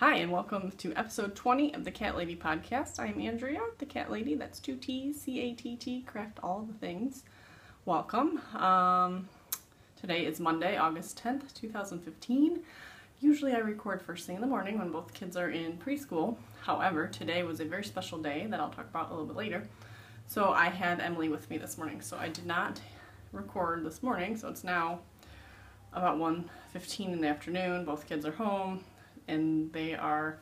Hi, and welcome to episode 20 of the CATT Lady podcast. I'm Andrea, the CATT Lady. That's two T's, C A T T, craft all the things. Welcome. Um, today is Monday, August 10th, 2015. Usually I record first thing in the morning when both kids are in preschool. However, today was a very special day that I'll talk about a little bit later. So I had Emily with me this morning, so I did not record this morning, so it's now about 1.15 in the afternoon. Both kids are home and they are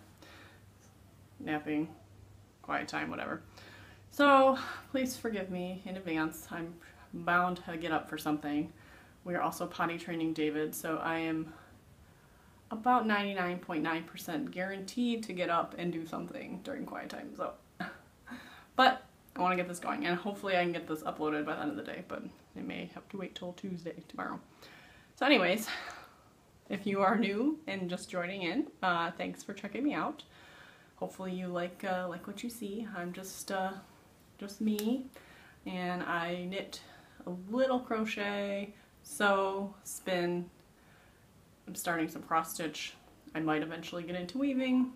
napping, quiet time, whatever. So please forgive me in advance. I'm bound to get up for something. We are also potty training David, so I am about 99.9% guaranteed to get up and do something during quiet time. So, but I want to get this going, and hopefully I can get this uploaded by the end of the day. But it may have to wait till Tuesday tomorrow. So, anyways, if you are new and just joining in, uh, thanks for checking me out. Hopefully you like uh, like what you see. I'm just uh, just me, and I knit a little crochet, sew, spin. I'm starting some cross stitch. I might eventually get into weaving,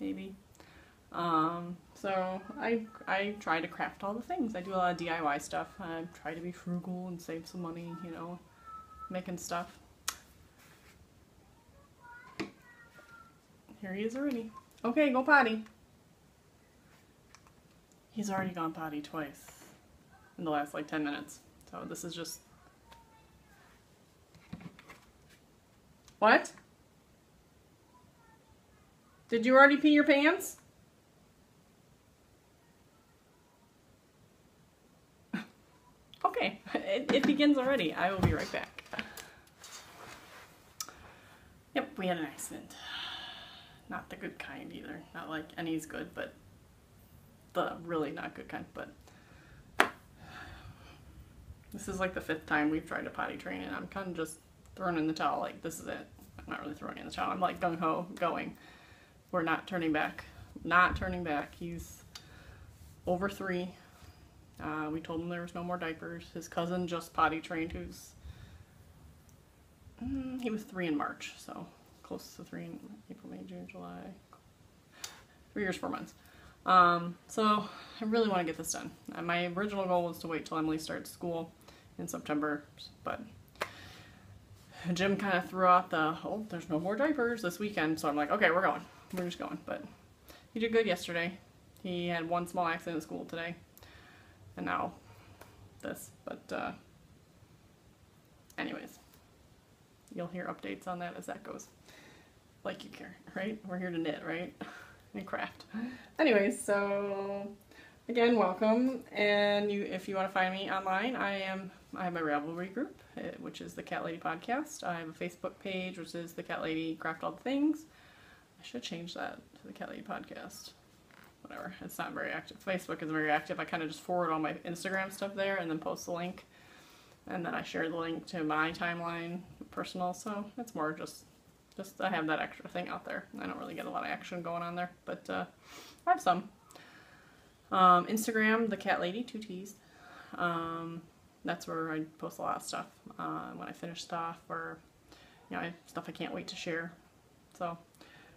maybe. Um, so I I try to craft all the things. I do a lot of DIY stuff. I try to be frugal and save some money, you know, making stuff. Here he is already. Okay, go potty. He's already gone potty twice in the last like 10 minutes. So this is just... What? Did you already pee your pants? okay, it, it begins already. I will be right back. Yep, we had an accident. Not the good kind either. Not like any's good, but the really not good kind. But this is like the fifth time we've tried to potty train, and I'm kind of just throwing in the towel. Like this is it. I'm not really throwing in the towel. I'm like gung ho going. We're not turning back. Not turning back. He's over three. Uh, we told him there was no more diapers. His cousin just potty trained, who's mm, he was three in March, so close to three in April, May, June, July. Three years, four months. Um, so I really want to get this done. Uh, my original goal was to wait till Emily starts school in September, but Jim kind of threw out the, oh, there's no more diapers this weekend. So I'm like, okay, we're going. We're just going. But he did good yesterday. He had one small accident at school today. And now this. But uh, anyways, you'll hear updates on that as that goes. Like you care, right? We're here to knit, right? and craft. Anyways, so again, welcome. And you, if you want to find me online, I am I have my Ravelry group, eh, which is the CATT Lady Podcast. I have a Facebook page, which is the CATT Lady Craft All the Things. I should change that to the CATT Lady Podcast. Whatever, it's not very active. Facebook is very active. I kind of just forward all my Instagram stuff there and then post the link. And then I share the link to my timeline, personal, so it's more just just I have that extra thing out there. I don't really get a lot of action going on there, but uh, I have some. Um, Instagram, the cat lady, two T's. Um, that's where I post a lot of stuff uh, when I finish stuff or you know stuff I can't wait to share. So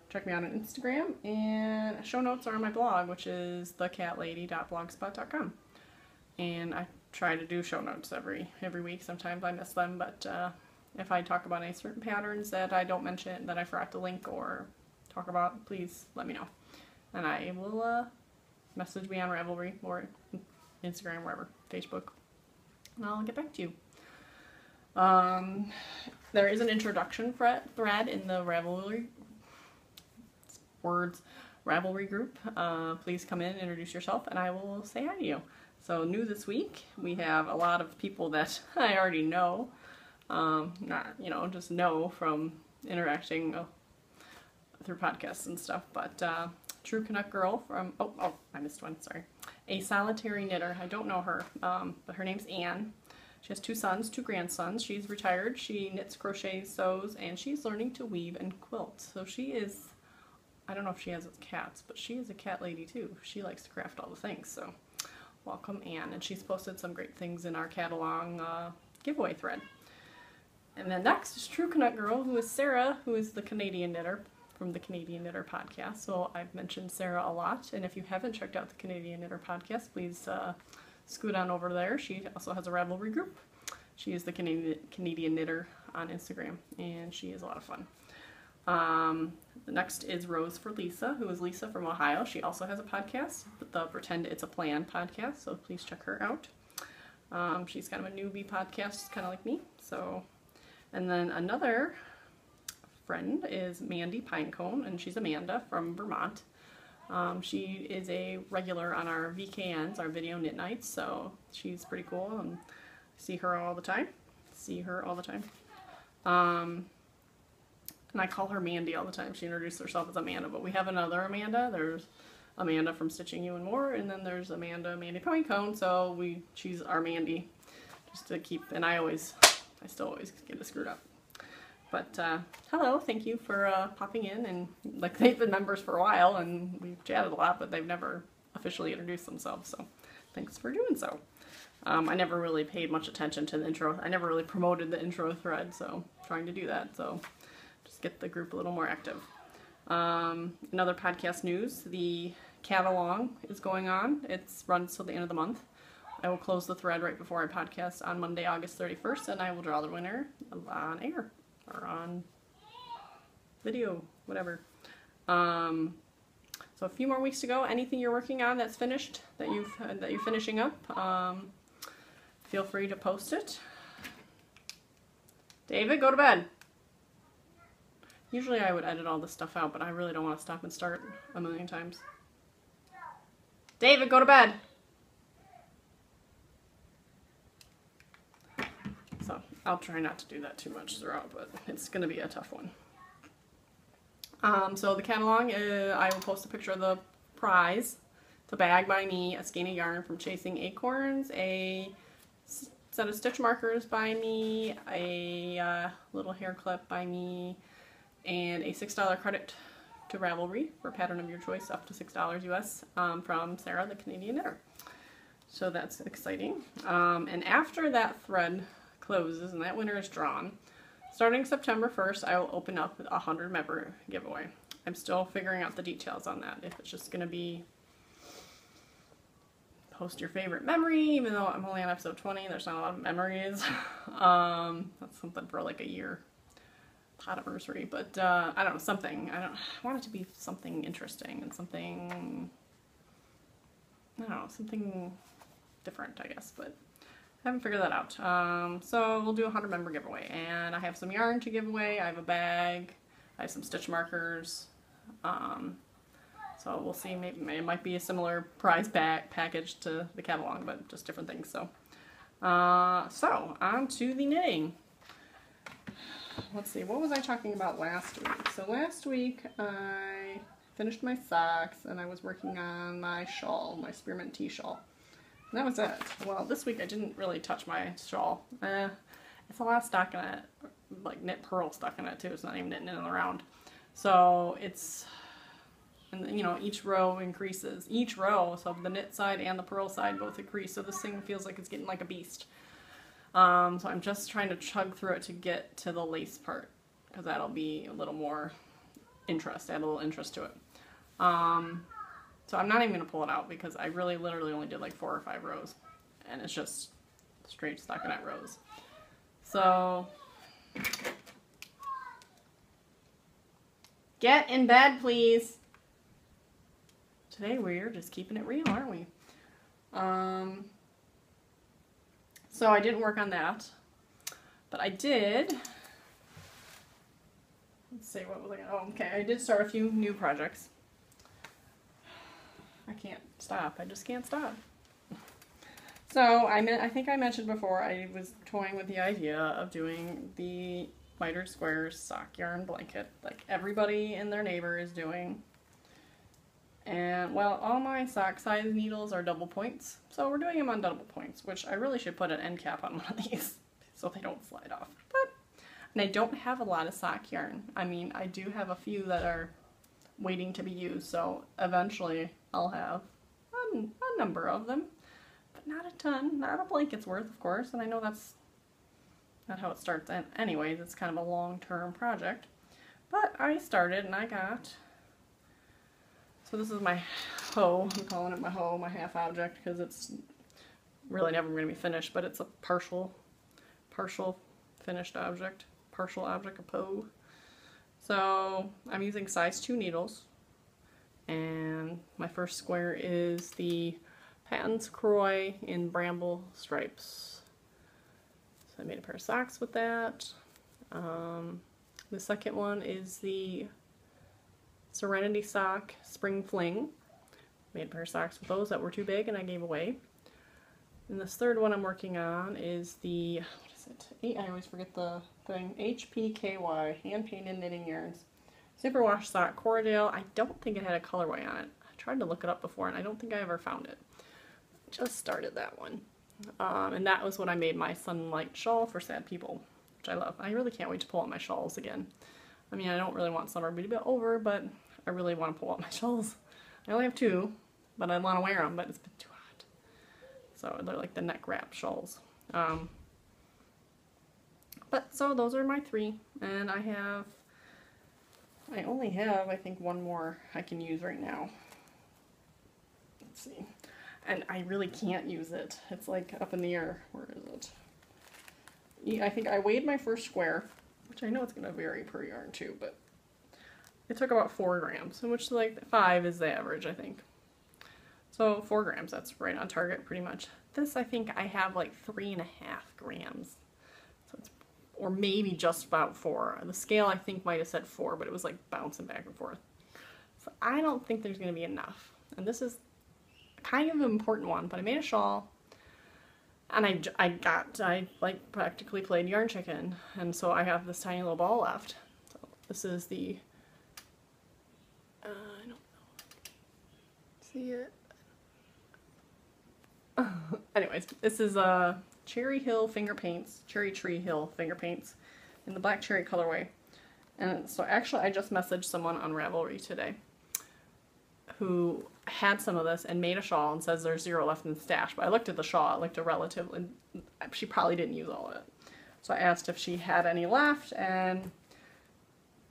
check me out on Instagram and show notes are on my blog, which is thecattlady.blogspot.com. And I try to do show notes every every week. Sometimes I miss them, but uh, if I talk about any certain patterns that I don't mention, that I forgot to link or talk about, please let me know. And I will uh, message me on Ravelry or Instagram, wherever, Facebook, and I'll get back to you. Um, there is an introduction thread in the Ravelry words Ravelry group. Uh, please come in, introduce yourself, and I will say hi to you. So new this week, we have a lot of people that I already know um, not, you know, just know from interacting uh, through podcasts and stuff. But uh, True Canuck Girl from, oh, oh, I missed one, sorry. A solitary knitter. I don't know her, um, but her name's Anne. She has two sons, two grandsons. She's retired. She knits, crochets, sews, and she's learning to weave and quilt. So she is, I don't know if she has cats, but she is a cat lady too. She likes to craft all the things. So welcome Anne. And she's posted some great things in our catalog uh, giveaway thread. And then next is True Canuck Girl, who is Sarah, who is the Canadian knitter from the Canadian Knitter podcast. So I've mentioned Sarah a lot, and if you haven't checked out the Canadian Knitter podcast, please uh, scoot on over there. She also has a Ravelry group. She is the Canadian Canadian Knitter on Instagram, and she is a lot of fun. Um, the next is Rose for Lisa, who is Lisa from Ohio. She also has a podcast, but the Pretend It's a Plan podcast, so please check her out. Um, she's kind of a newbie podcast, kind of like me. So, and then another friend is Mandy Pinecone, and she's Amanda from Vermont. Um, she is a regular on our VKNs, our video knit nights, so she's pretty cool, and see her all the time. See her all the time. Um, and I call her Mandy all the time. She introduced herself as Amanda, but we have another Amanda. There's Amanda from Stitching You and More, and then there's Amanda Mandy Pinecone. So we she's our Mandy, just to keep. And I always, I still always get it screwed up. But uh, hello, thank you for uh, popping in. And like they've been members for a while, and we've chatted a lot, but they've never officially introduced themselves. So thanks for doing so. Um, I never really paid much attention to the intro. I never really promoted the intro thread, so trying to do that. So just get the group a little more active. Um, another podcast news, the catalog is going on. It's runs till the end of the month. I will close the thread right before I podcast on Monday, August 31st, and I will draw the winner on air or on video, whatever. Um, so a few more weeks to go. Anything you're working on that's finished, that you've uh, that you're finishing up, um, feel free to post it. David, go to bed. Usually I would edit all this stuff out, but I really don't want to stop and start a million times. David, go to bed. So I'll try not to do that too much throughout, but it's going to be a tough one. Um, so the catalog, uh, I will post a picture of the prize. It's a bag by me, a skein of yarn from Chasing Acorns, a set of stitch markers by me, a uh, little hair clip by me, and a $6 credit to Ravelry for pattern of your choice up to $6 US um, from Sarah, the Canadian knitter. So that's exciting. Um, and after that thread closes and that winner is drawn, starting September 1st, I will open up a 100 member giveaway. I'm still figuring out the details on that. If it's just going to be post your favorite memory, even though I'm only on episode 20, there's not a lot of memories. um, that's something for like a year anniversary, but uh, I don't know, something. I don't I want it to be something interesting and something I don't know, something different, I guess, but I haven't figured that out. Um, so we'll do a 100 member giveaway, and I have some yarn to give away. I have a bag. I have some stitch markers. Um, so we'll see. Maybe it might be a similar prize bag package to the catalog, but just different things. So, uh, so on to the knitting let's see, what was I talking about last week? So last week I finished my socks and I was working on my shawl, my spearmint tea shawl. That was it. Well, this week I didn't really touch my shawl. Eh, it's a lot of stuck in it, like knit purl stuck in it too. It's not even knitting it around. So it's, and you know, each row increases. Each row, so the knit side and the purl side both increase. So this thing feels like it's getting like a beast. Um, so I'm just trying to chug through it to get to the lace part because that'll be a little more interest, add a little interest to it. Um, so I'm not even going to pull it out because I really literally only did like four or five rows and it's just straight stockinette rows. So get in bed please. Today we're just keeping it real, aren't we? Um, so I didn't work on that. But I did, let's see, what was I, oh, okay, I did start a few new projects. I can't stop, I just can't stop. So I, I think I mentioned before I was toying with the idea of doing the miter squares sock yarn blanket like everybody and their neighbor is doing. And well, all my sock size needles are double points, so we're doing them on double points, which I really should put an end cap on one of these so they don't slide off. But, and I don't have a lot of sock yarn. I mean, I do have a few that are waiting to be used, so eventually I'll have a, a number of them, but not a ton, not a blanket's worth, of course, and I know that's not how it starts anyways, it's kind of a long-term project. But I started and I got, so this is my HO, I'm calling it my HO, my half object, because it's really never going to be finished, but it's a partial, partial finished object, partial object, a PO. So I'm using size 2 needles, and my first square is the Patons Kroy in Bramble Stripes. So I made a pair of socks with that. Um, the second one is the Serenity Sock Spring Fling. Made a pair of socks with those that were too big and I gave away. And this third one I'm working on is the, what is it? I always forget the thing. HPKY, hand painted knitting yarns. Superwash sock Corriedale. I don't think it had a colorway on it. I tried to look it up before and I don't think I ever found it. Just started that one. Um, and that was what I made my sunlight shawl for sad people which I love. I really can't wait to pull out my shawls again. I mean, I don't really want summer to be over, but I really want to pull out my shawls. I only have two, but I want to wear them, but it's been too hot. So they're like the neck wrap shawls. Um, but so those are my three, and I have, I only have, I think, one more I can use right now. Let's see. And I really can't use it. It's like up in the air. Where is it? I think I weighed my first square, which I know it's going to vary per yarn too, but it took about four grams, which like five is the average, I think. So four grams, that's right on target pretty much. This, I think I have like three and a half grams. Or maybe just about four. The scale I think might have said four, but it was like bouncing back and forth. So I don't think there's going to be enough. And this is kind of an important one, but I made a shawl and I, I got, I like practically played yarn chicken, and so I have this tiny little ball left. So this is the, uh, I don't know, see it? Anyways, this is a uh, Cherry Hill Finger Paints, Cherry Tree Hill Finger Paints in the black cherry colorway. And so actually I just messaged someone on Ravelry today who had some of this and made a shawl and says there's zero left in the stash. But I looked at the shawl, looked a relative, and she probably didn't use all of it. So I asked if she had any left, and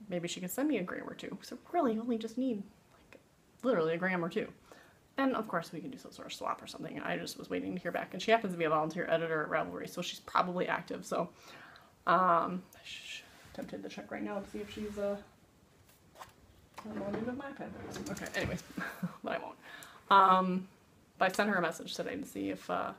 maybe she could send me a gram or two. So really, you only just need like literally a gram or two. And of course, we can do some sort of swap or something. I just was waiting to hear back. And she happens to be a volunteer editor at Ravelry, so she's probably active. So um, I'm tempted to check right now to see if she's uh, I my pen. Okay, anyways, but I won't. Um, but I sent her a message today to see if uh,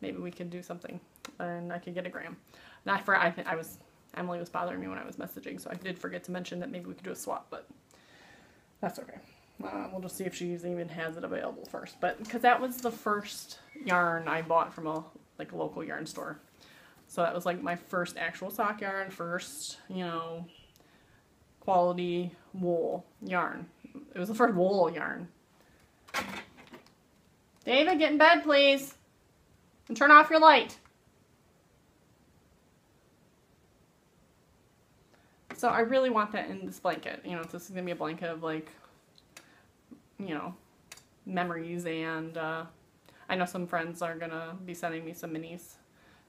maybe we could do something and I could get a gram. And I, for, I, I was, Emily was bothering me when I was messaging, so I did forget to mention that maybe we could do a swap, but that's okay. Uh, we'll just see if she even has it available first. But because that was the first yarn I bought from a like a local yarn store. So that was like my first actual sock yarn, first, you know, quality wool yarn. It was the first wool yarn. David, get in bed, please. And turn off your light. So I really want that in this blanket. You know, this is going to be a blanket of like, you know, memories and uh, I know some friends are to be sending me some minis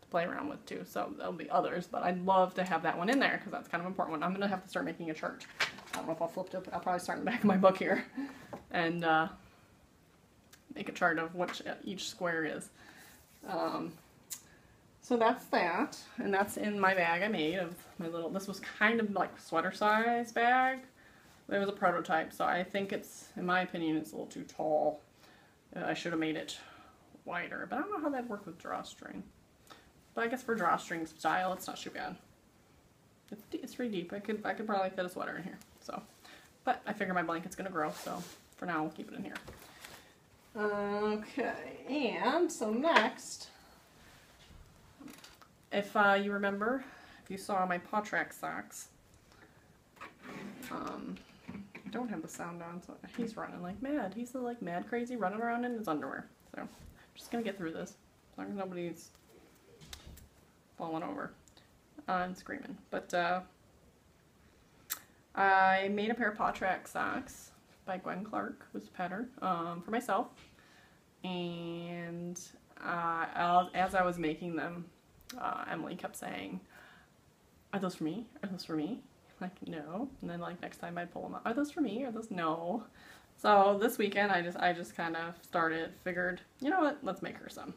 to play around with too. So there'll be others, but I'd love to have that one in there because that's kind of important one. I'm to have to start making a chart. I don't know if I'll flip it. I'll probably start in the back of my book here and uh, make a chart of what each square is. Um, so that's that, and that's in my bag I made of my little, this was kind of like sweater size bag. It was a prototype, so I think it's, in my opinion, it's a little too tall. Uh, I should have made it wider, but I don't know how that'd work with drawstring. But I guess for drawstring style, it's not too bad. It's, it's pretty deep. I could I could probably fit a sweater in here. So, but I figure my blanket's gonna grow, so for now we'll keep it in here. Okay, and so next, if uh, you remember, if you saw my Pawtrax socks, um, I don't have the sound on, so he's running like mad. He's like mad crazy running around in his underwear. So I'm just gonna get through this as long as nobody's falling over uh, and screaming. But uh, I made a pair of Pawtrax socks by Gwen Clark, who's a pattern, um, for myself. And uh, as I was making them, uh, Emily kept saying, are those for me? Are those for me? Like, no. And then like next time I'd pull them out. Are those for me? Are those no? So this weekend I just I just kind of started, figured, you know what, let's make her some.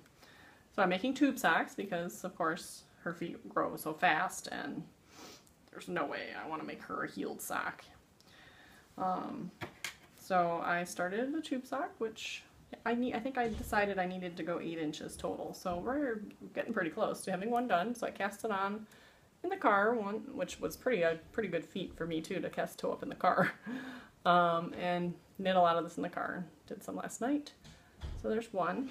So I'm making tube socks because of course her feet grow so fast and there's no way I want to make her a heeled sock. Um, so I started a tube sock, which I need. I think I decided I needed to go eight inches total. So we're getting pretty close to having one done. So I cast it on in the car, one which was pretty a pretty good feat for me too to cast toe up in the car, um, and knit a lot of this in the car. And did some last night. So there's one.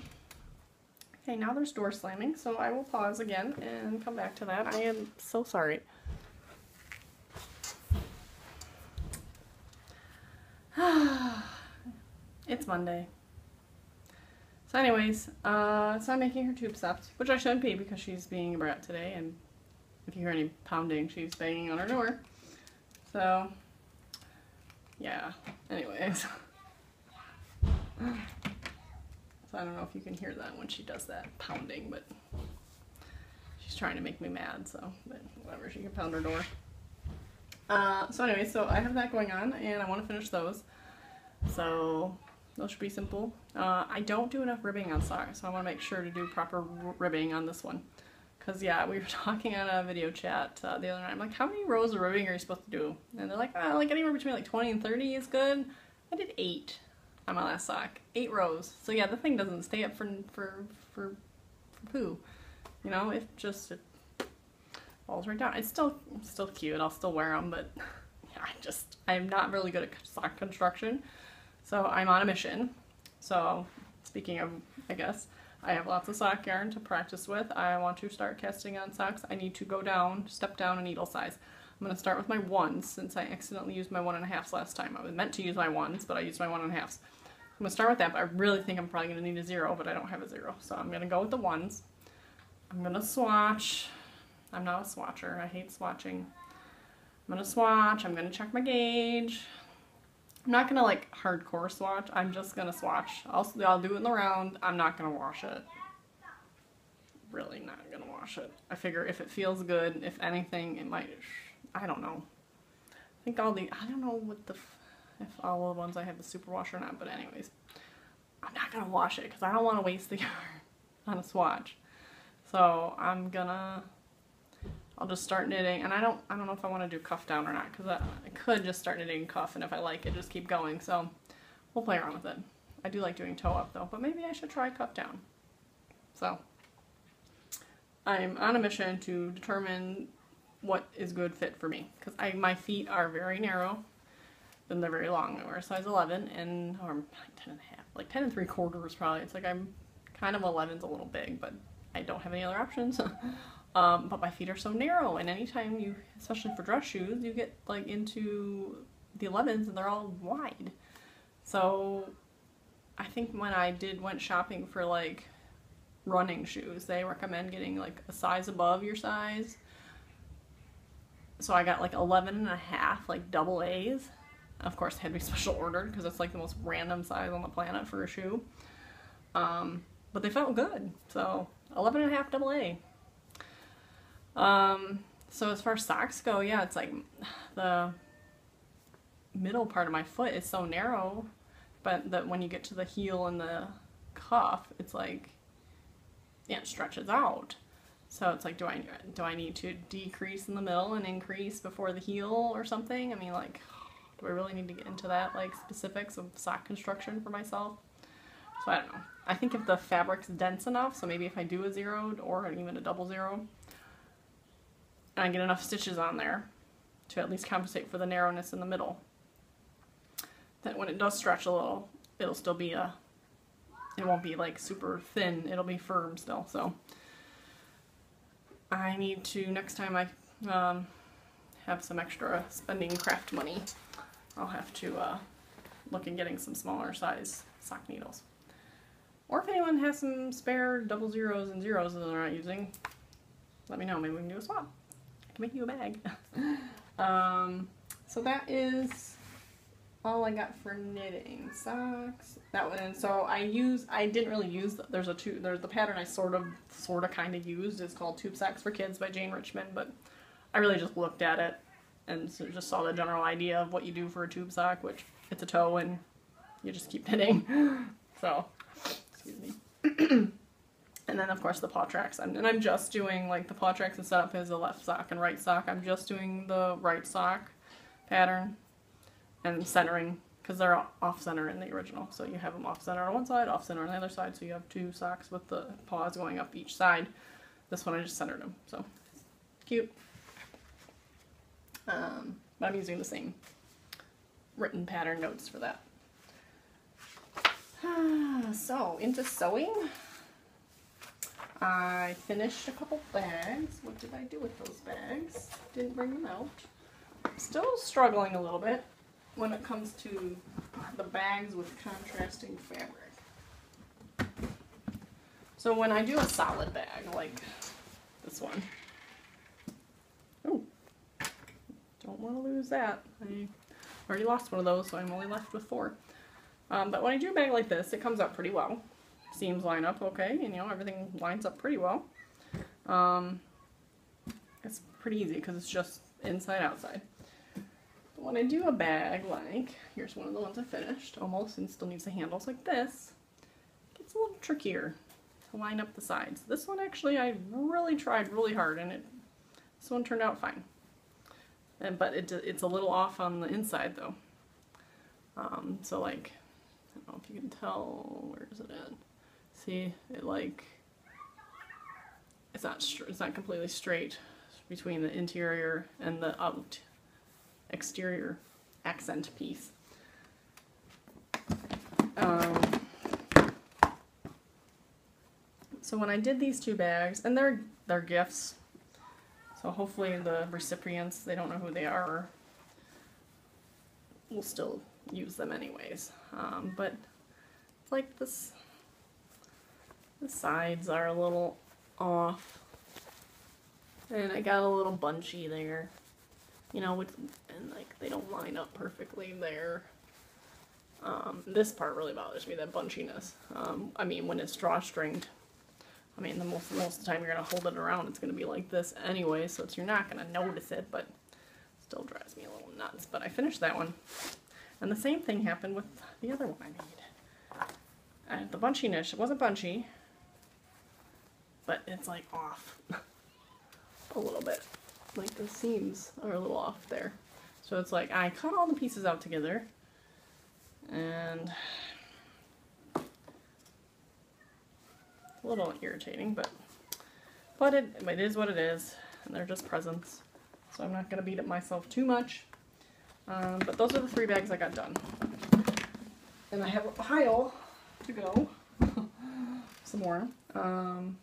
Okay, now there's door slamming, so I will pause again and come back to that. I am so sorry. it's Monday. So anyways, uh, so I'm making her tube steps, which I shouldn't be because she's being a brat today, and if you hear any pounding, she's banging on her door. So, yeah, anyways. So I don't know if you can hear that when she does that pounding, but she's trying to make me mad, so, but whatever, she can pound her door. Uh, so anyway, so I have that going on, and I want to finish those. So those should be simple. Uh, I don't do enough ribbing on socks, so I want to make sure to do proper ribbing on this one. Because, yeah, we were talking on a video chat uh, the other night. I'm like, how many rows of ribbing are you supposed to do? And they're like, oh, like anywhere between like 20 and 30 is good. I did eight on my last sock. Eight rows. So yeah, the thing doesn't stay up for for for, for poo. You know, it just it falls right down. It's still still cute. I'll still wear them, but yeah, I just I'm not really good at sock construction. So I'm on a mission. So speaking of, I guess, I have lots of sock yarn to practice with. I want to start casting on socks. I need to go down, step down a needle size. I'm going to start with my ones since I accidentally used my one and a halves last time. I was meant to use my ones, but I used my one and a halves. I'm going to start with that, but I really think I'm probably going to need a zero, but I don't have a zero. So I'm going to go with the ones. I'm going to swatch. I'm not a swatcher. I hate swatching. I'm going to swatch. I'm going to check my gauge. I'm not to like hardcore swatch. I'm just to swatch. I'll, I'll do it in the round. I'm not to wash it. Really not to wash it. I figure if it feels good, if anything, it might, I don't know. I think all the, I don't know what the, if all the ones I have the superwash or not, but anyways, I'm not gonna wash it because I don't want to waste the yarn on a swatch. So I'm gonna, I'll just start knitting, and I don't, I don't know if I want to do cuff down or not because I, I could just start knitting cuff, and if I like it, just keep going. So we'll play around with it. I do like doing toe up though, but maybe I should try cuff down. So I'm on a mission to determine what is good fit for me because I my feet are very narrow then they're very long. I wear a size 11 and, oh, or 10 and a half, like 10 and 3 quarters probably. It's like I'm kind of 11's a little big, but I don't have any other options. um, but my feet are so narrow and anytime you, especially for dress shoes, you get like into the 11s and they're all wide. So I think when I did went shopping for like running shoes, they recommend getting like a size above your size. So I got like 11 and a half, like double A's of course, had to be special ordered because it's like the most random size on the planet for a shoe. Um, but they felt good. So 11 and a half double A. Um, so as far as socks go, yeah, it's like the middle part of my foot is so narrow, but that when you get to the heel and the cuff, it's like, yeah, it stretches out. So it's like, do I do I need to decrease in the middle and increase before the heel or something? I mean, like, do I really need to get into that, like, specifics of sock construction for myself? So I don't know. I think if the fabric's dense enough, so maybe if I do a zeroed or even a double zero, and I get enough stitches on there to at least compensate for the narrowness in the middle, that when it does stretch a little, it'll still be a, it won't be like super thin, it'll be firm still, so. I need to, next time I um, have some extra spending craft money, I'll have to uh, look at getting some smaller size sock needles. Or if anyone has some spare double zeros and zeros that they're not using, let me know. Maybe we can do a swap. Make you a bag. um, so that is all I got for knitting socks. That one. So I use. I didn't really use. There's a two. There's the pattern I sort of, sort of, kind of used. It's called Tube Socks for Kids by Jane Richmond. But I really just looked at it and so just saw the general idea of what you do for a tube sock, which it's a toe and you just keep knitting. so, excuse me. and then of course the paw tracks, and I'm just doing like the paw tracks and setup is the left sock and right sock. I'm just doing the right sock pattern and centering because they're off center in the original. So you have them off center on one side, off center on the other side. So you have two socks with the paws going up each side. This one I just centered them. So cute. Um, but I'm using the same written pattern notes for that. so into sewing. I finished a couple bags. What did I do with those bags? Didn't bring them out. Still struggling a little bit when it comes to the bags with contrasting fabric. So when I do a solid bag, like this one, oh, don't want to lose that. I already lost one of those, so I'm only left with four. Um, but when I do a bag like this, it comes out pretty well. Seams line up okay, and you know, everything lines up pretty well. Um, it's pretty easy because it's just inside outside. But when I do a bag like, here's one of the ones I finished almost and still needs the handles like this, it gets a little trickier to line up the sides. This one actually I really tried really hard and it this one turned out fine. And, but it, it's a little off on the inside though. Um, so like, I don't know if you can tell, where is it at? See, it like, it's not, it's not completely straight between the interior and the out exterior accent piece. Um, so when I did these two bags, and they're they're gifts, so hopefully the recipients they don't know who they are, will still use them anyways. Um, but it's like this, the sides are a little off, and I got a little bunchy there you know, with, and like they don't line up perfectly there. Um, this part really bothers me, that bunchiness. Um, I mean, when it's drawstringed, I mean, the most, most of the time you're going to hold it around, it's going to be like this anyway, so you're not going to notice it, but still drives me a little nuts. But I finished that one. And the same thing happened with the other one I made. And the bunchiness, it wasn't bunchy, but it's like off a little bit like the seams are a little off there. So it's like I cut all the pieces out together and a little irritating, but but it, it is what it is, and they're just presents. So I'm not going to beat up myself too much. Um, but those are the three bags I got done. And I have a pile to go. Some more. Um,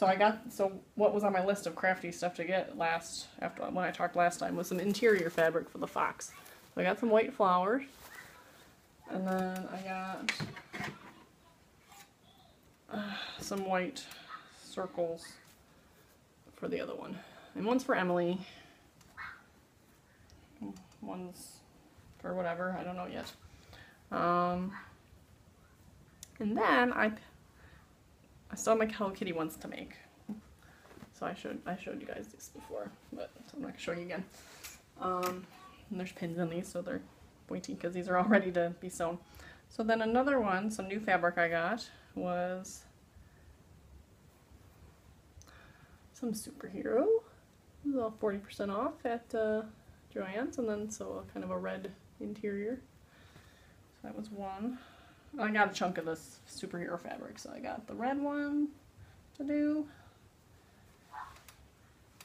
so I got, so what was on my list of crafty stuff to get last, after when I talked last time, was some interior fabric for the fox. So I got some white flowers, and then I got uh, some white circles for the other one. And one's for Emily, one's for whatever, I don't know yet. Um, and then I I have my Hello Kitty ones to make. So I showed I showed you guys this before, but I'm not gonna show you again. Um, there's pins in these, so they're pointy because these are all ready to be sewn. So then another one, some new fabric I got was some superhero. It was all 40% off at uh, and then so kind of a red interior. So that was one. I got a chunk of this superhero fabric, so I got the red one to do.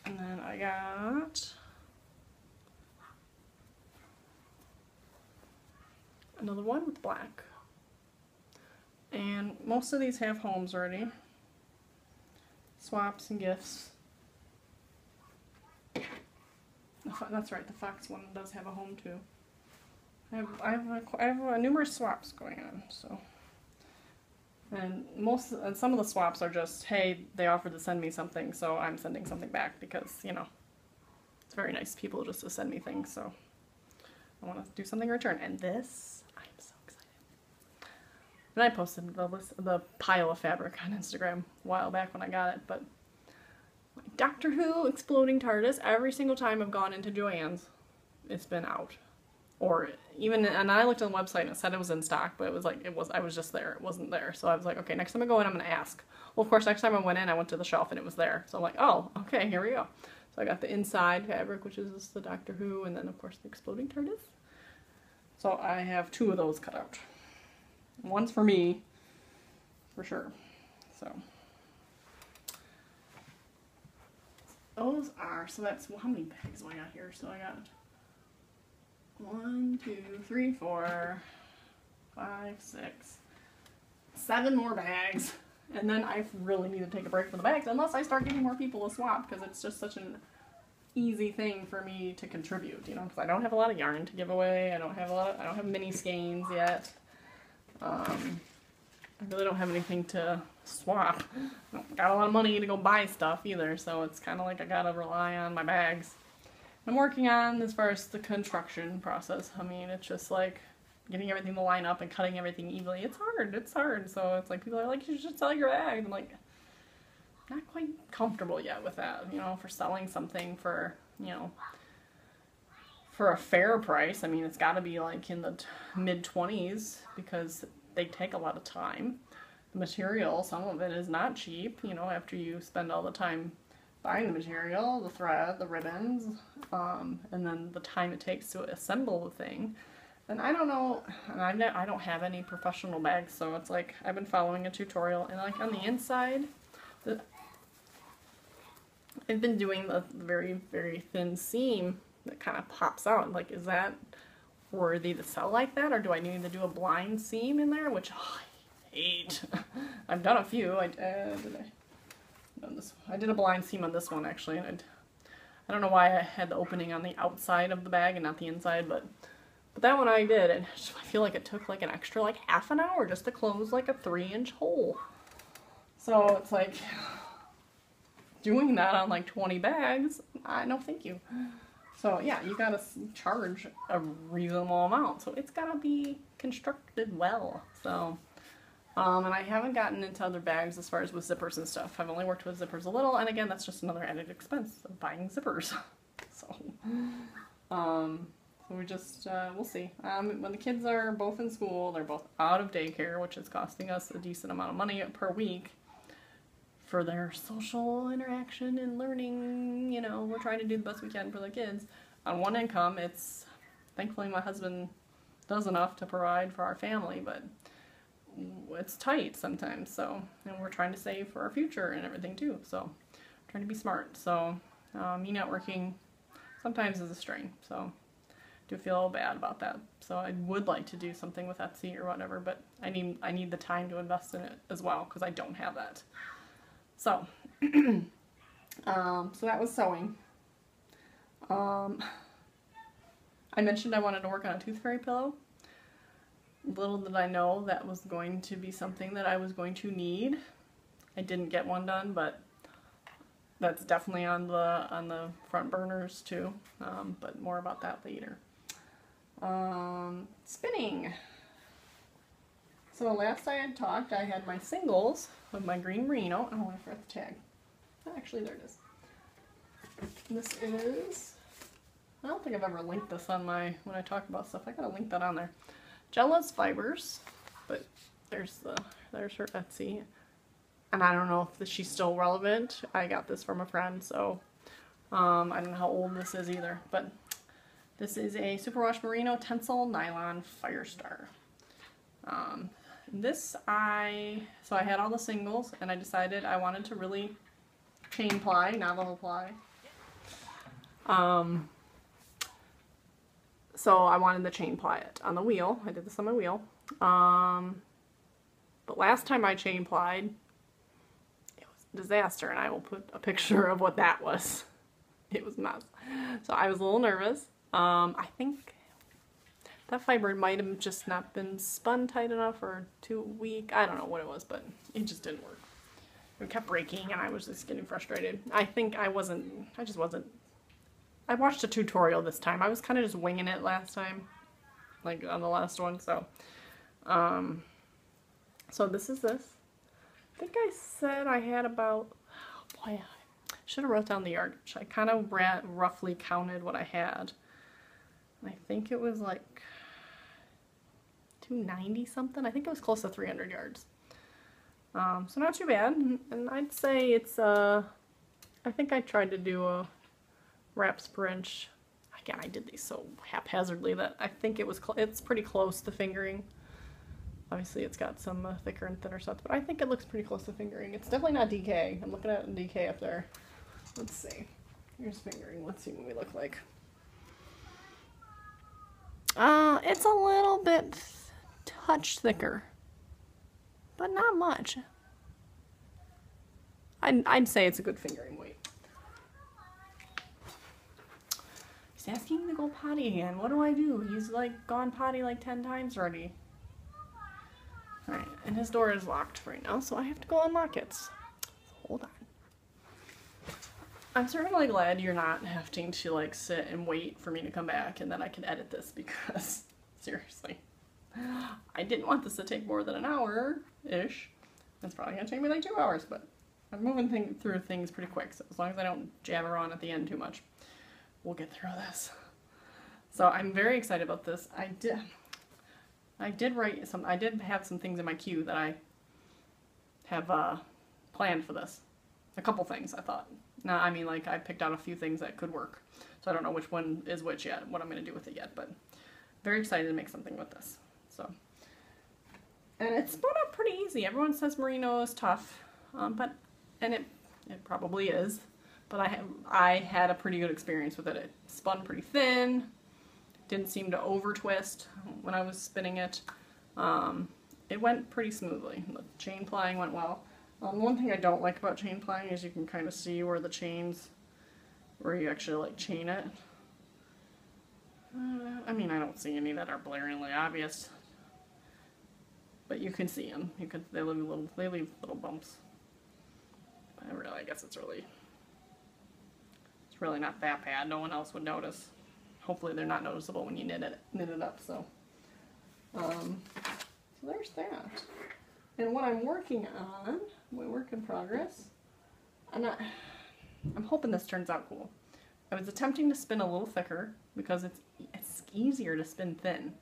And then I got another one with black. And most of these have homes already. Swaps and gifts. That's right, the fox one does have a home too. I have, I have, a, I have a numerous swaps going on, so. And most, and some of the swaps are just, hey, they offered to send me something, so I'm sending something back because, you know, it's very nice people just to send me things, so I want to do something in return. And this, I'm so excited. And I posted the list, the pile of fabric on Instagram a while back when I got it, but Doctor Who Exploding TARDIS, every single time I've gone into Joann's, it's been out. Or even, and I looked on the website and it said it was in stock, but it was like, it was, I was just there. It wasn't there. So I was like, okay, next time I go in, I'm to ask. Well, of course, next time I went in, I went to the shelf and it was there. So I'm like, oh, okay, here we go. So I got the inside fabric, which is the Doctor Who, and then of course the Exploding TARDIS. So I have two of those cut out. One's for me, for sure. So those are so that's well, how many bags do I got here? So I got one, two, three, four, five, six, seven more bags. And then I really need to take a break from the bags unless I start getting more people to swap because it's just such an easy thing for me to contribute, you know, because I don't have a lot of yarn to give away. I don't have a lot of, I don't have mini skeins yet. Um, I really don't have anything to swap. I don't got a lot of money to go buy stuff either, so it's kind of like I gotta rely on my bags. I'm working on as far as the construction process. I mean, it's just like getting everything to line up and cutting everything evenly. It's hard. It's hard. So it's like people are like, you should sell your bag. I'm like, not quite comfortable yet with that. You know, for selling something for you know for a fair price. I mean, it's got to be like in the mid twenties because they take a lot of time. The material, some of it is not cheap. You know, after you spend all the time buying the material, the thread, the ribbons, um, and then the time it takes to assemble the thing and I don't know, and I, ne- I don't have any professional bags, so it's like I've been following a tutorial, and like on the inside, the, I've been doing the very, very thin seam that kind of pops out. Like, is that worthy to sell like that, or do I need to do a blind seam in there, which oh, I hate. I've done a few. I, uh, did I? Done this. I did a blind seam on this one, actually, and I'd, I don't know why I had the opening on the outside of the bag and not the inside, but but that one I did, and I feel like it took like an extra like half an hour just to close like a three inch hole. So it's like, doing that on like 20 bags, I no thank you. So yeah, you gotta charge a reasonable amount. So it's gotta be constructed well. So, um, and I haven't gotten into other bags as far as with zippers and stuff. I've only worked with zippers a little, and again, that's just another added expense of buying zippers. so, um, so we just, uh, we'll see. Um, when the kids are both in school, they're both out of daycare, which is costing us a decent amount of money per week for their social interaction and learning. You know, we're trying to do the best we can for the kids. On one income, it's, thankfully my husband does enough to provide for our family, but it's tight sometimes. So, and we're trying to save for our future and everything too. So, trying to be smart. So, uh, me not working sometimes is a strain. So, do feel bad about that. So I would like to do something with Etsy or whatever, but I need I need the time to invest in it as well because I don't have that. So, um, so that was sewing. Um, I mentioned I wanted to work on a tooth fairy pillow. Little did I know that was going to be something that I was going to need. I didn't get one done, but that's definitely on the on the front burners too. Um, but more about that later. Um, spinning. So the last I had talked, I had my singles with my green merino. Oh, I forgot the tag. Actually, there it is. This is, I don't think I've ever linked this on my, when I talk about stuff, I gotta link that on there. Jella's Fibers, but there's the, there's her Etsy. And I don't know if she's still relevant. I got this from a friend, so um, I don't know how old this is either, but this is a Superwash Merino Tencel Nylon Firestar. Um, this I, so I had all the singles and I decided I wanted to really chain ply, Navajo ply. Um, so I wanted to chain ply it on the wheel. I did this on my wheel. Um, but last time I chain plied, it was a disaster and I will put a picture of what that was. It was mess. So I was a little nervous. Um, I think that fiber might have just not been spun tight enough or too weak. I don't know what it was, but it just didn't work. It kept breaking and I was just getting frustrated. I think I wasn't, I just wasn't, I watched a tutorial this time. I was kind of just winging it last time, like on the last one, so. Um, so this is this. I think I said I had about, boy, I Should have wrote down the yardage. I kind of roughly counted what I had. I think it was like 290 something. I think it was close to 300 yards. Um, so not too bad. And I'd say it's, uh, I think I tried to do a wraps per inch. Again, I did these so haphazardly that I think it was, it's pretty close to fingering. Obviously it's got some uh, thicker and thinner stuff, but I think it looks pretty close to fingering. It's definitely not DK. I'm looking at DK up there. Let's see. Here's fingering. Let's see what we look like. Uh, it's a little bit touch thicker, but not much. I'd, I'd say it's a good fingering weight. He's asking to go potty again. What do I do? He's like gone potty like 10 times already. Alright, and his door is locked right now, so I have to go unlock it. So hold on. I'm certainly glad you're not having to like sit and wait for me to come back and then I can edit this because seriously, I didn't want this to take more than an hour-ish. It's probably gonna take me like two hours, but I'm moving through things pretty quick, so as long as I don't jabber on at the end too much, we'll get through this. So I'm very excited about this. I did, I did write some, I did have some things in my queue that I have uh, planned for this. A couple things I thought. Now, I mean, like, I picked out a few things that could work. So I don't know which one is which yet, what I'm going to do with it yet, but very excited to make something with this. So, and it's spun up pretty easy. Everyone says merino is tough, um, but, and it, it probably is, but I, I had a pretty good experience with it. It spun pretty thin, didn't seem to over twist when I was spinning it. Um, it went pretty smoothly. The chain plying went well. Um, one thing I don't like about chain plying is you can kind of see where the chains, where you actually like chain it. Uh, I mean, I don't see any that are blaringly obvious, but you can see them. You can they leave little they leave little bumps. I really, I guess it's really it's really not that bad. No one else would notice. Hopefully, they're not noticeable when you knit it knit it up. So, um, so there's that. And what I'm working on my work in progress. I'm I'm hoping this turns out cool. I was attempting to spin a little thicker because it's, it's easier to spin thin.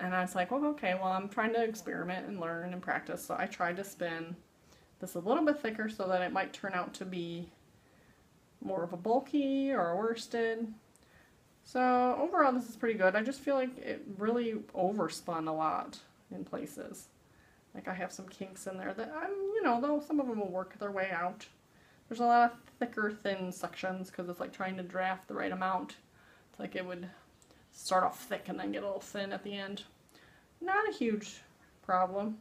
And I was like, well, okay, well, I'm trying to experiment and learn and practice. So I tried to spin this a little bit thicker so that it might turn out to be more of a bulky or a worsted. So overall, this is pretty good. I just feel like it really overspun a lot in places. Like I have some kinks in there that I'm, you know, though some of them will work their way out. There's a lot of thicker, thin sections because it's like trying to draft the right amount. It's like it would start off thick and then get a little thin at the end. Not a huge problem,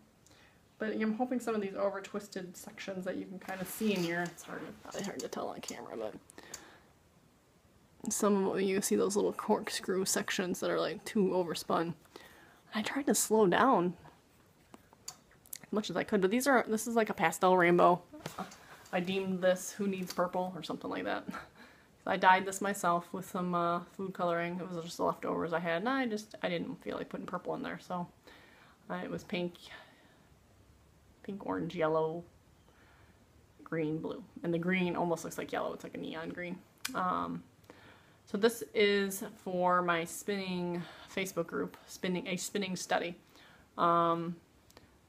but I'm hoping some of these over twisted sections that you can kind of see in here, it's hard, probably hard to tell on camera, but some of you see those little corkscrew sections that are like too overspun. I tried to slow down as much as I could. But these are, this is like a pastel rainbow. I deemed this Who Needs Purple or something like that. I dyed this myself with some uh, food coloring. It was just the leftovers I had. And I just, I didn't feel like putting purple in there. So uh, it was pink, pink, orange, yellow, green, blue. And the green almost looks like yellow. It's like a neon green. Um, so this is for my spinning Facebook group, spinning a spinning study. Um,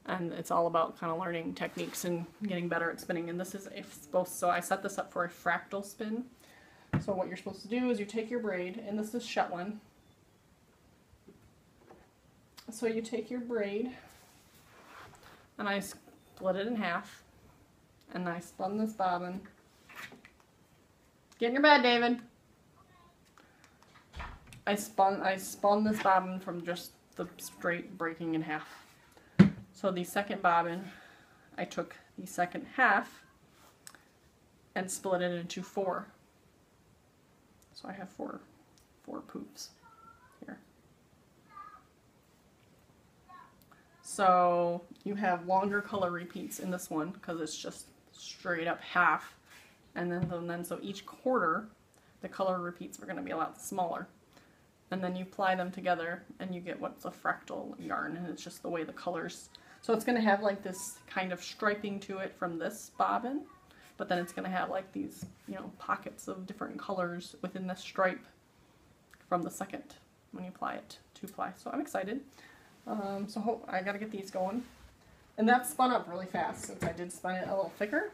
and it's all about kind of learning techniques and getting better at spinning. And this is a supposed, so I set this up for a fractal spin. So what you're supposed to do is you take your braid, and this is Shetland. So you take your braid, and I split it in half, and I spun this bobbin. Get in your bed, David. I spun I spun this bobbin from just the straight breaking in half. So the second bobbin, I took the second half and split it into four. So I have four, four poops here. So you have longer color repeats in this one because it's just straight up half. And then, and then so each quarter, the color repeats are going to be a lot smaller. And then you ply them together and you get what's a fractal yarn and it's just the way the colors so it's going to have like this kind of striping to it from this bobbin, but but then it's going to have like these, you know, pockets of different colors within the stripe from the second when you ply it to ply. So I'm excited. Um, so I got to get these going. And that spun up really fast since I did spin it a little thicker.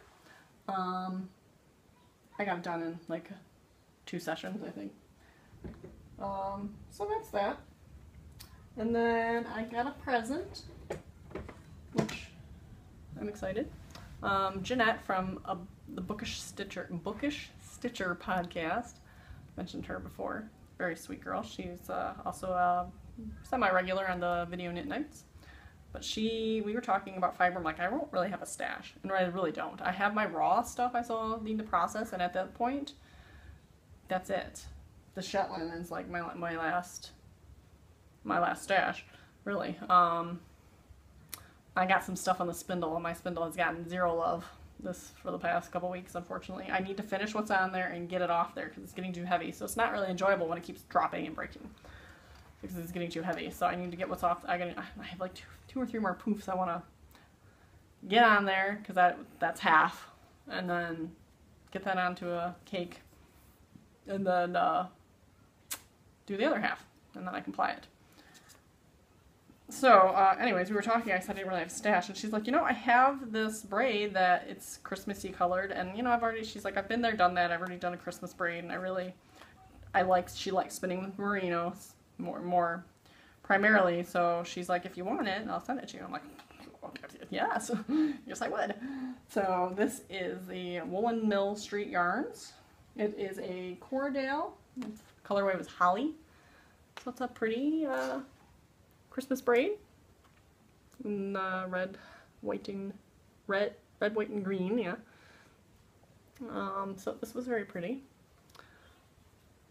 Um, I got it done in like two sessions, I think. Um, so that's that. And then I got a present, which I'm excited. Um, Jeanette from a, the Bookish Stitcher Bookish Stitcher podcast mentioned her before. Very sweet girl. She's uh, also a semi-regular on the video knit nights. But she, we were talking about fiber. I'm like, I don't really have a stash, and I really don't. I have my raw stuff I still need to process, and at that point, that's it. The Shetland is like my my last my last stash, really. Um, I got some stuff on the spindle, and my spindle has gotten zero love this for the past couple weeks, unfortunately. I need to finish what's on there and get it off there because it's getting too heavy. So it's not really enjoyable when it keeps dropping and breaking because it's getting too heavy. So I need to get what's off. I, got, I have like two, two or three more poofs I want to get on there because that that's half, and then get that onto a cake, and then uh, do the other half, and then I can ply it. So, uh, anyways, we were talking. I said I didn't really have a stash, and she's like, you know, I have this braid that it's Christmassy colored, and you know, I've already. She's like, I've been there, done that. I've already done a Christmas braid, and I really, I like. She likes spinning with merino more, more, primarily. So she's like, if you want it, I'll send it to you. I'm like, yes, yes, I would. So this is the Woolen Mill Street Yarns. It is a Corriedale. Colorway was Holly. So it's a pretty. Uh, Christmas braid in uh, red, white, and red, red, white, and green. Yeah. Um, so this was very pretty.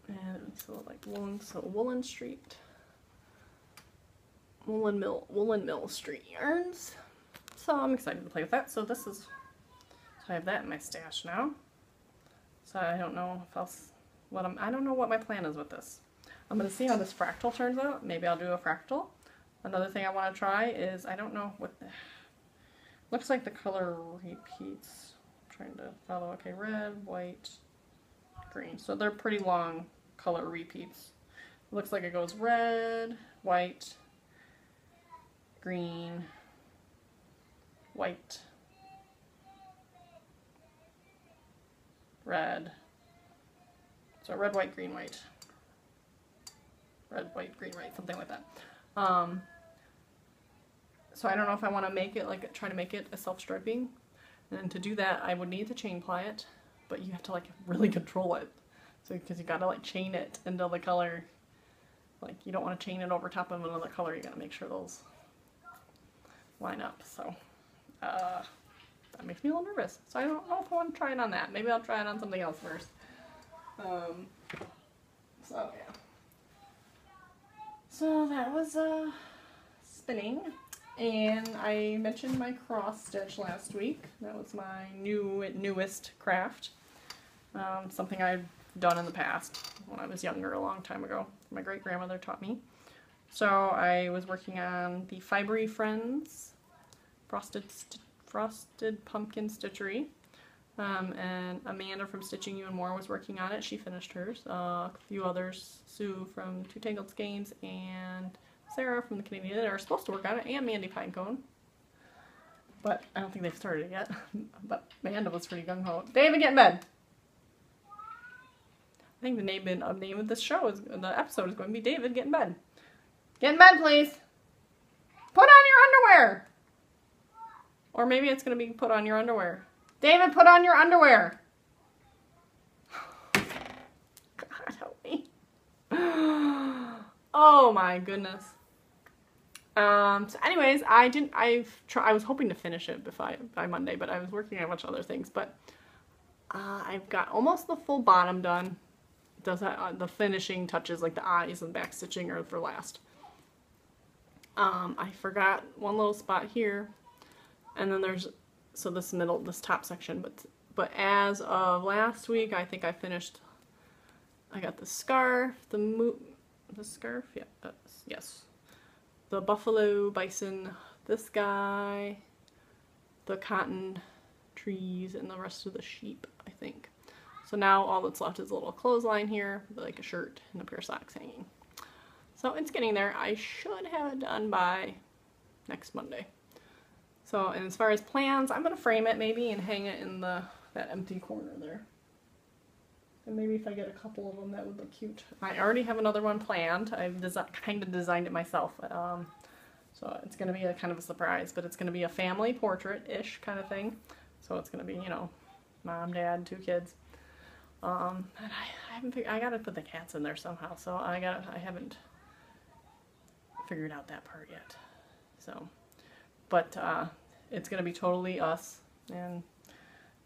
And so like woolen, so Woolen Street, Woolen Mill, Woolen Mill Street yarns. So I'm excited to play with that. So this is, so I have that in my stash now. So I don't know if else, what I'm, I don't know what my plan is with this. I'm going to see how this fractal turns out. Maybe I'll do a fractal. Another thing I want to try is, I don't know what, the, looks like the color repeats. I'm trying to follow, okay, red, white, green. So they're pretty long color repeats. looks like it goes red, white, green, white, red. So red, white, green, white. Red, white, green, white, something like that. Um, so I don't know if I want to make it like try to make it a self-striping. And to do that, I would need to chain ply it, but you have to like really control it. So because you gotta like chain it until the color, like you don't want to chain it over top of another color. You gotta make sure those line up. So uh, that makes me a little nervous. So I don't know if I want to try it on that. Maybe I'll try it on something else first. Um, so yeah. So that was uh, spinning. And I mentioned my cross stitch last week. That was my new newest craft. Um, something I've done in the past when I was younger, a long time ago. My great grandmother taught me. So I was working on the Fibery Friends frosted frosted pumpkin stitchery. Um, and Amanda from Stitching You and More was working on it. She finished hers. Uh, a few others, Sue from Two Tangled Skeins and Sarah from the Canadian Knit are supposed to work on it, and Mandy Pinecone. But I don't think they've started it yet. but Amanda was pretty gung-ho. David, get in bed! I think the name, uh, name of this show, is the episode is going to be David, get in bed. Get in bed, please! Put on your underwear! Or maybe it's going to be put on your underwear. David, put on your underwear! God help me. oh my goodness. Um, so anyways, I didn't, I've tried, I was hoping to finish it by, by Monday, but I was working on a bunch of other things, but uh, I've got almost the full bottom done. Does that, uh, the finishing touches, like the eyes and back stitching are for last. Um, I forgot one little spot here, and then there's, so this middle, this top section, but, but as of last week, I think I finished, I got the scarf, the mo the scarf, yeah, yes, the buffalo bison, this guy, the cotton trees and the rest of the sheep, I think. So now all that's left is a little clothesline here, like a shirt and a pair of socks hanging. So it's getting there. I should have it done by next Monday. So, and as far as plans, I'm gonna frame it maybe and hang it in the that empty corner there. And maybe if I get a couple of them, that would look cute. I already have another one planned. I've kind of designed it myself. Um, so it's going to be a kind of a surprise, but it's going to be a family portrait-ish kind of thing. So it's going to be, you know, mom, dad, two kids. Um, I, I haven't figured, I got to put the cats in there somehow. So I got, I haven't figured out that part yet. So, but uh, it's to be totally us and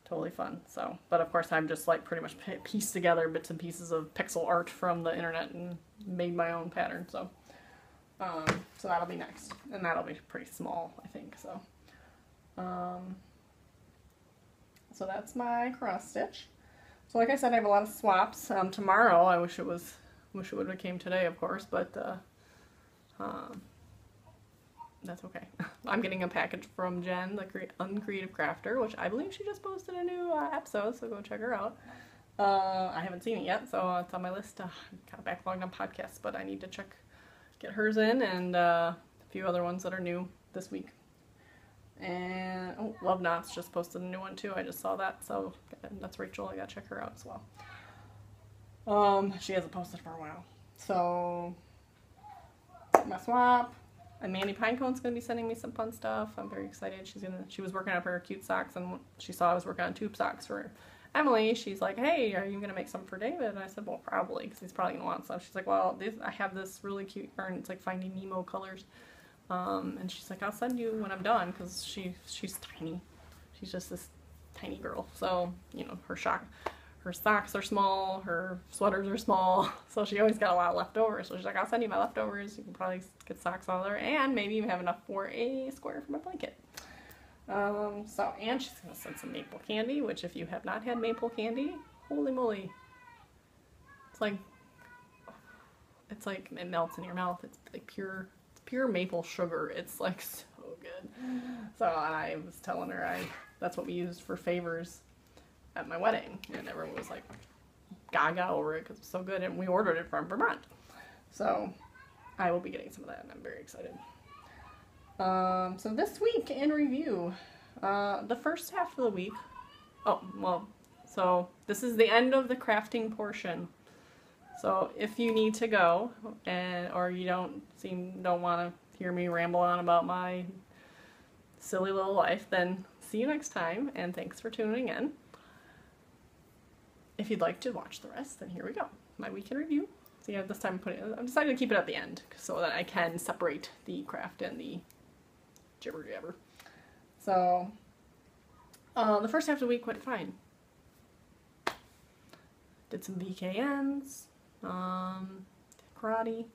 totally fun. So, but of course, I'm just like pretty much pieced together bits and pieces of pixel art from the internet and made my own pattern. So, um, so that'll be next, and that'll be pretty small, I think. So, um, so that's my cross stitch. So, like I said, I have a lot of swaps. Um, tomorrow, I wish it was, wish it would have came today, of course, but uh, um, that's okay. I'm getting a package from Jen, the cre- Uncreative Crafter, which I believe she just posted a new uh, episode, so go check her out. Uh, I haven't seen it yet, so it's on my list. Uh, kind of backlogged on podcasts, but I need to check, get hers in, and uh, a few other ones that are new this week. And oh, Love Knots just posted a new one too. I just saw that, so that's Rachel. I gotta check her out as well. Um, she hasn't posted for a while, so my swap and Mandy Pinecone's gonna be sending me some fun stuff. I'm very excited. She's gonna she was working up her cute socks and she saw I was working on tube socks for Emily. She's like, "Hey, are you gonna make some for David?" And I said, "Well, probably, because he's probably gonna want some." She's like, "Well, this, I have this really cute yarn. It's like Finding Nemo colors." Um, and she's like, "I'll send you when I'm done," because she she's tiny. She's just this tiny girl. So you know her shock her socks are small, her sweaters are small, so she always got a lot left over. So she's like, I'll send you my leftovers. You can probably get socks all there, and maybe even have enough for a square for my blanket. Um, so, and she's gonna send some maple candy, which if you have not had maple candy, holy moly, it's like, it's like it melts in your mouth. It's like pure, pure maple sugar. It's like so good. So I was telling her I, that's what we used for favors at my wedding, and everyone was like gaga over it because it's so good, and we ordered it from Vermont. So I will be getting some of that, and I'm very excited. Um, so this week in review, uh, the first half of the week. Oh well, so this is the end of the crafting portion. So if you need to go, and or you don't seem don't want to hear me ramble on about my silly little life, then see you next time, and thanks for tuning in. If you'd like to watch the rest, then here we go. My weekend review. So yeah, this time I'm putting, I'm deciding to keep it at the end so that I can separate the craft and the jibber jabber. So, uh, the first half of the week went fine. Did some VKNs, um, karate,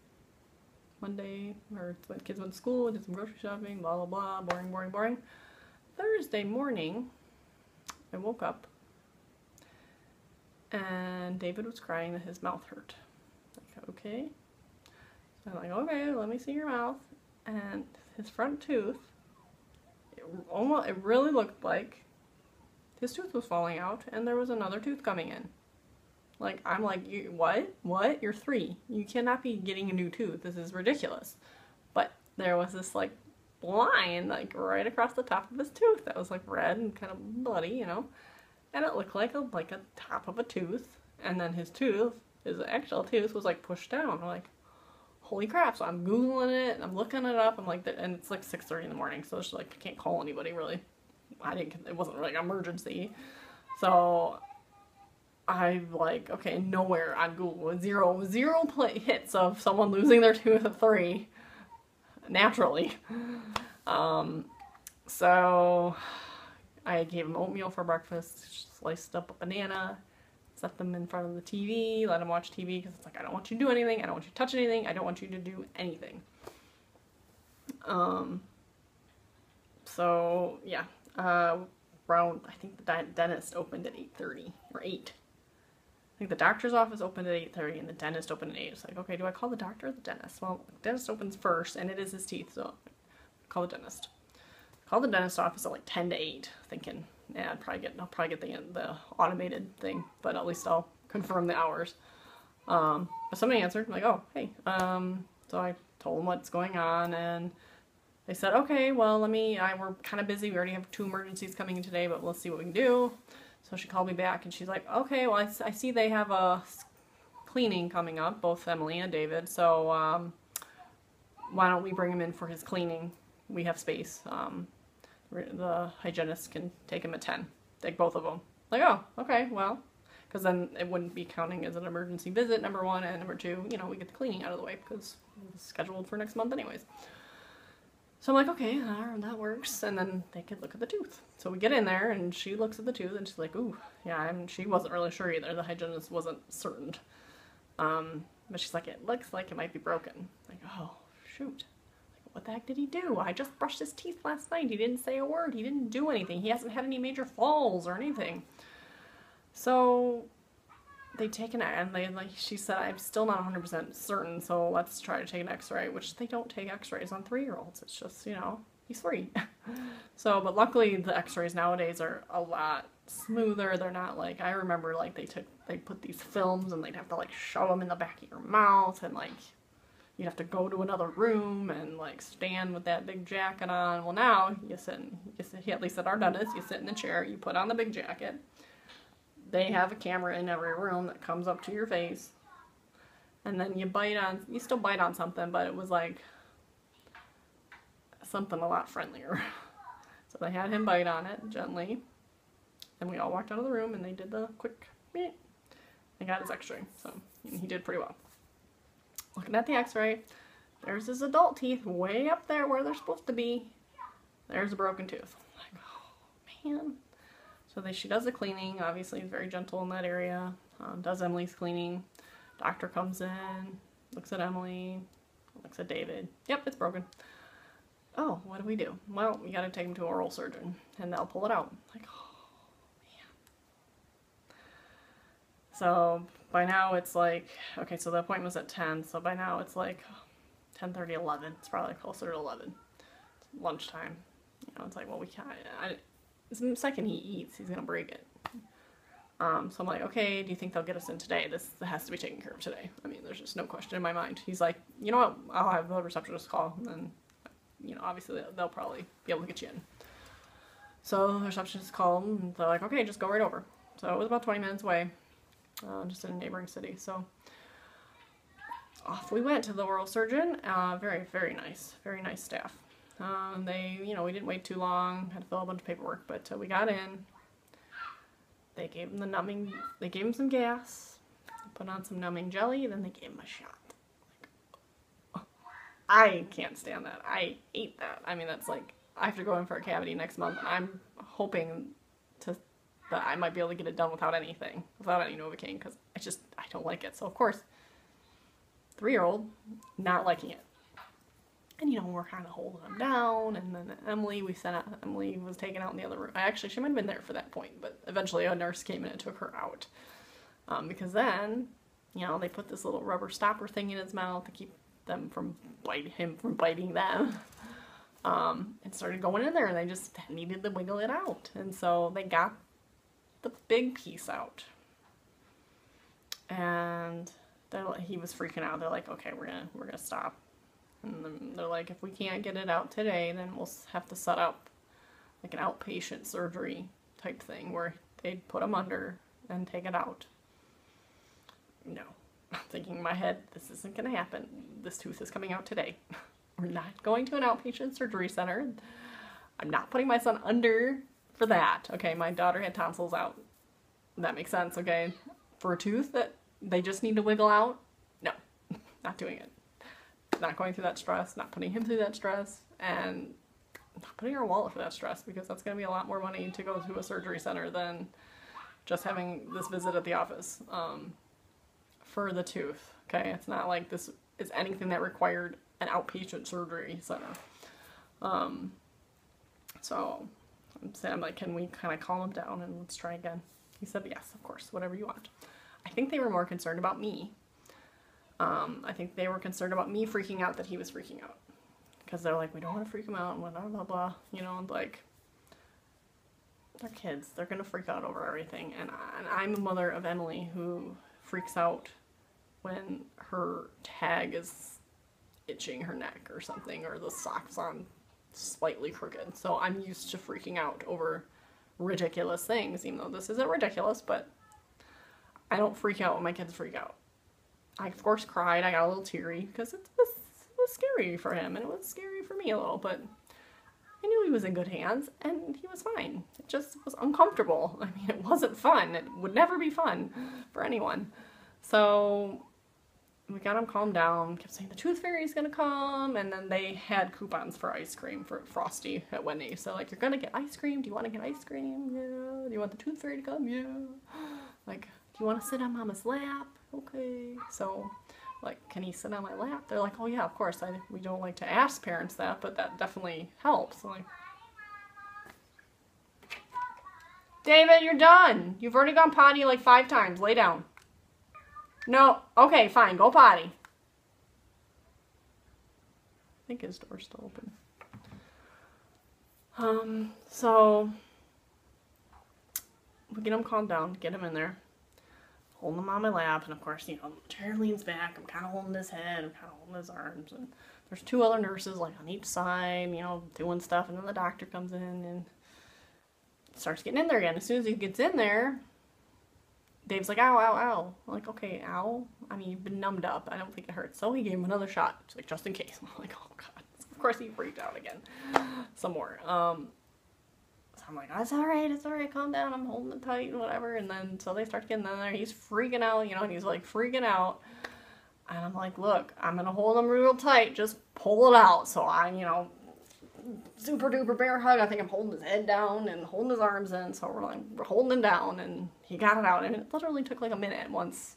Monday, or when kids went to school, did some grocery shopping, blah blah blah, boring, boring, boring. Thursday morning, I woke up and David was crying that his mouth hurt. Like, okay. So I'm like, okay, let me see your mouth. And his front tooth, it almost, it really looked like his tooth was falling out and there was another tooth coming in. Like, I'm like, you, what? What? You're three. You cannot be getting a new tooth. This is ridiculous. But there was this, like, line, like, right across the top of his tooth that was, like, red and kind of bloody, you know? and it looked like a like a top of a tooth, and then his tooth, his actual tooth, was like pushed down. I'm like, holy crap! So I'm googling it, and I'm looking it up. I'm like, and it's like 6:30 in the morning, so it's like I can't call anybody really. I didn't. It wasn't really an emergency, so I like okay nowhere on Google zero zero play hits of someone losing their tooth at three naturally. Um, so I gave him oatmeal for breakfast, sliced up a banana, set them in front of the TV, let him watch TV because it's like, I don't want you to do anything, I don't want you to touch anything, I don't want you to do anything. Um, so, yeah, uh, around, I think the dentist opened at 8.30, or 8. Think the doctor's office opened at 8.30 and the dentist opened at 8. It's like, okay, do I call the doctor or the dentist? Well, dentist opens first, and it is his teeth, so call the dentist. Call the dentist office at like 10 to 8, thinking yeah, I'd probably get I'll probably get the the automated thing, but at least I'll confirm the hours. Um, but somebody answered, like, oh, hey. Um, so I told them what's going on, and they said, okay, well, let me. I we're kind of busy. We already have two emergencies coming in today, but we'll see what we can do. So she called me back, and she's like, okay, well, I, I see they have a cleaning coming up, both Emily and David. So um, why don't we bring him in for his cleaning? We have space. Um, the hygienist can take him at 10. Take both of them. Like, oh, okay, well, because then it wouldn't be counting as an emergency visit, number one, and number two, you know, we get the cleaning out of the way because it's scheduled for next month anyways. So I'm like, okay, that works. And then they could look at the tooth. So we get in there and she looks at the tooth and she's like, ooh, yeah, I'm, she wasn't really sure either. The hygienist wasn't certain. Um, but she's like, it looks like it might be broken. Like, oh, shoot. Like, what the heck did he do? I just brushed his teeth last night. He didn't say a word. He didn't do anything. He hasn't had any major falls or anything. So they take an and they like she said I'm still not 100% certain so let's try to take an x-ray which they don't take x-rays on 3-year-olds it's just you know he's 3 so but luckily the x-rays nowadays are a lot smoother. They're not like I remember like they took they put these films and they'd have to like shove them in the back of your mouth and like you'd have to go to another room and like stand with that big jacket on. Well now you sit in, you sit, at least at our dentist you sit in the chair you put on the big jacket they have a camera in every room that comes up to your face. And then you bite on, you still bite on something, but it was like something a lot friendlier. so they had him bite on it gently. And we all walked out of the room and they did the quick beep. They got his x-ray. So he did pretty well. Looking at the x-ray, there's his adult teeth way up there where they're supposed to be. There's a broken tooth. I'm like, oh man. So she does the cleaning, obviously very gentle in that area, um, does Emily's cleaning. Doctor comes in, looks at Emily, looks at David. Yep, it's broken. Oh, what do we do? Well, we gotta take him to an oral surgeon and they'll pull it out. Like, oh, man. So by now it's like, okay, so the appointment was at 10, so by now it's like 10 30, 11. It's probably closer to 11. It's lunchtime. You know, it's like, well, we can't, I, the second he eats, he's gonna break it. Um, so I'm like, okay, do you think they'll get us in today? This has to be taken care of today. I mean, there's just no question in my mind. He's like, you know what? I'll have the receptionist call, and then, you know, obviously they'll probably be able to get you in. So the receptionist called, and they're like, okay, just go right over. So it was about 20 minutes away, uh, just in a neighboring city. So off we went to the oral surgeon. Uh, very, very nice, very nice staff. Um, they, you know, we didn't wait too long, had to fill a bunch of paperwork, but uh, we got in. They gave him the numbing, they gave him some gas, put on some numbing jelly, then they gave him a shot. Like, oh, I can't stand that. I hate that. I mean, that's like, I have to go in for a cavity next month, I'm hoping to that I might be able to get it done without anything, without any Novocaine, because I just, I don't like it. So, of course, three-year-old, not liking it and you know we're kind of holding them down and then emily we sent out emily was taken out in the other room. I actually she might have been there for that point but eventually a nurse came in and took her out. Um, because then you know they put this little rubber stopper thing in his mouth to keep them from biting him from biting them. Um, and started going in there and they just needed to wiggle it out. And so they got the big piece out. And he was freaking out. They're like okay we're gonna we're gonna stop and they're like, if we can't get it out today, then we'll have to set up like an outpatient surgery type thing where they'd put them under and take it out. No. I'm thinking in my head, this isn't going to happen. This tooth is coming out today. We're not going to an outpatient surgery center. I'm not putting my son under for that. Okay, my daughter had tonsils out. That makes sense, okay? For a tooth that they just need to wiggle out, no, not doing it not going through that stress, not putting him through that stress, and not putting our wallet for that stress because that's going to be a lot more money to go to a surgery center than just having this visit at the office um, for the tooth. Okay, it's not like this is anything that required an outpatient surgery center. Um, so I'm saying, I'm like, can we kind of calm him down and let's try again? He said, yes, of course, whatever you want. I think they were more concerned about me um, I think they were concerned about me freaking out that he was freaking out. Because they're like, we don't want to freak him out and blah, blah, blah, you know, and like, they're kids. They're gonna freak out over everything, and, I, and I'm a mother of Emily who freaks out when her tag is itching her neck or something, or the socks on slightly crooked. So I'm used to freaking out over ridiculous things, even though this isn't ridiculous, but I don't freak out when my kids freak out. I, of course, cried. I got a little teary because it was, it was scary for him, and it was scary for me a little, but I knew he was in good hands, and he was fine. It just was uncomfortable. I mean, it wasn't fun. It would never be fun for anyone. So we got him calmed down, kept saying the tooth fairy's gonna come, and then they had coupons for ice cream for Frosty at Wendy's. So like, you're gonna get ice cream. Do you want to get ice cream? Yeah. Do you want the tooth fairy to come? Yeah. Like, do you want to sit on Mama's lap? Okay. So, like, can he sit on my lap? They're like, oh yeah, of course. I we don't like to ask parents that, but that definitely helps. like. David, you're done. You've already gone potty like five times. Lay down. No. Okay, fine. Go potty. I think his door's still open. Um, so we get him calmed down, get him in there, holding him on my lap, and of course, you know, Jared leans back, I'm kind of holding his head, I'm kind of holding his arms, and there's two other nurses, like, on each side, you know, doing stuff, and then the doctor comes in and starts getting in there again. As soon as he gets in there, Dave's like, ow, ow, ow. I'm like, okay, ow. I mean, you've been numbed up. I don't think it hurts. So he gave him another shot, like, just in case. I'm like, oh, God. Of course, he freaked out again. Some more. Um, I'm like, it's all right, it's all right, calm down. I'm holding it tight and whatever. And then, so they start getting in there. He's freaking out, you know, and he's like freaking out. And I'm like, look, I'm going to hold him real tight. Just pull it out. So I, you know, super duper bear hug. I think I'm holding his head down and holding his arms in. So we're like, we're holding him down and he got it out. And it literally took like a minute once,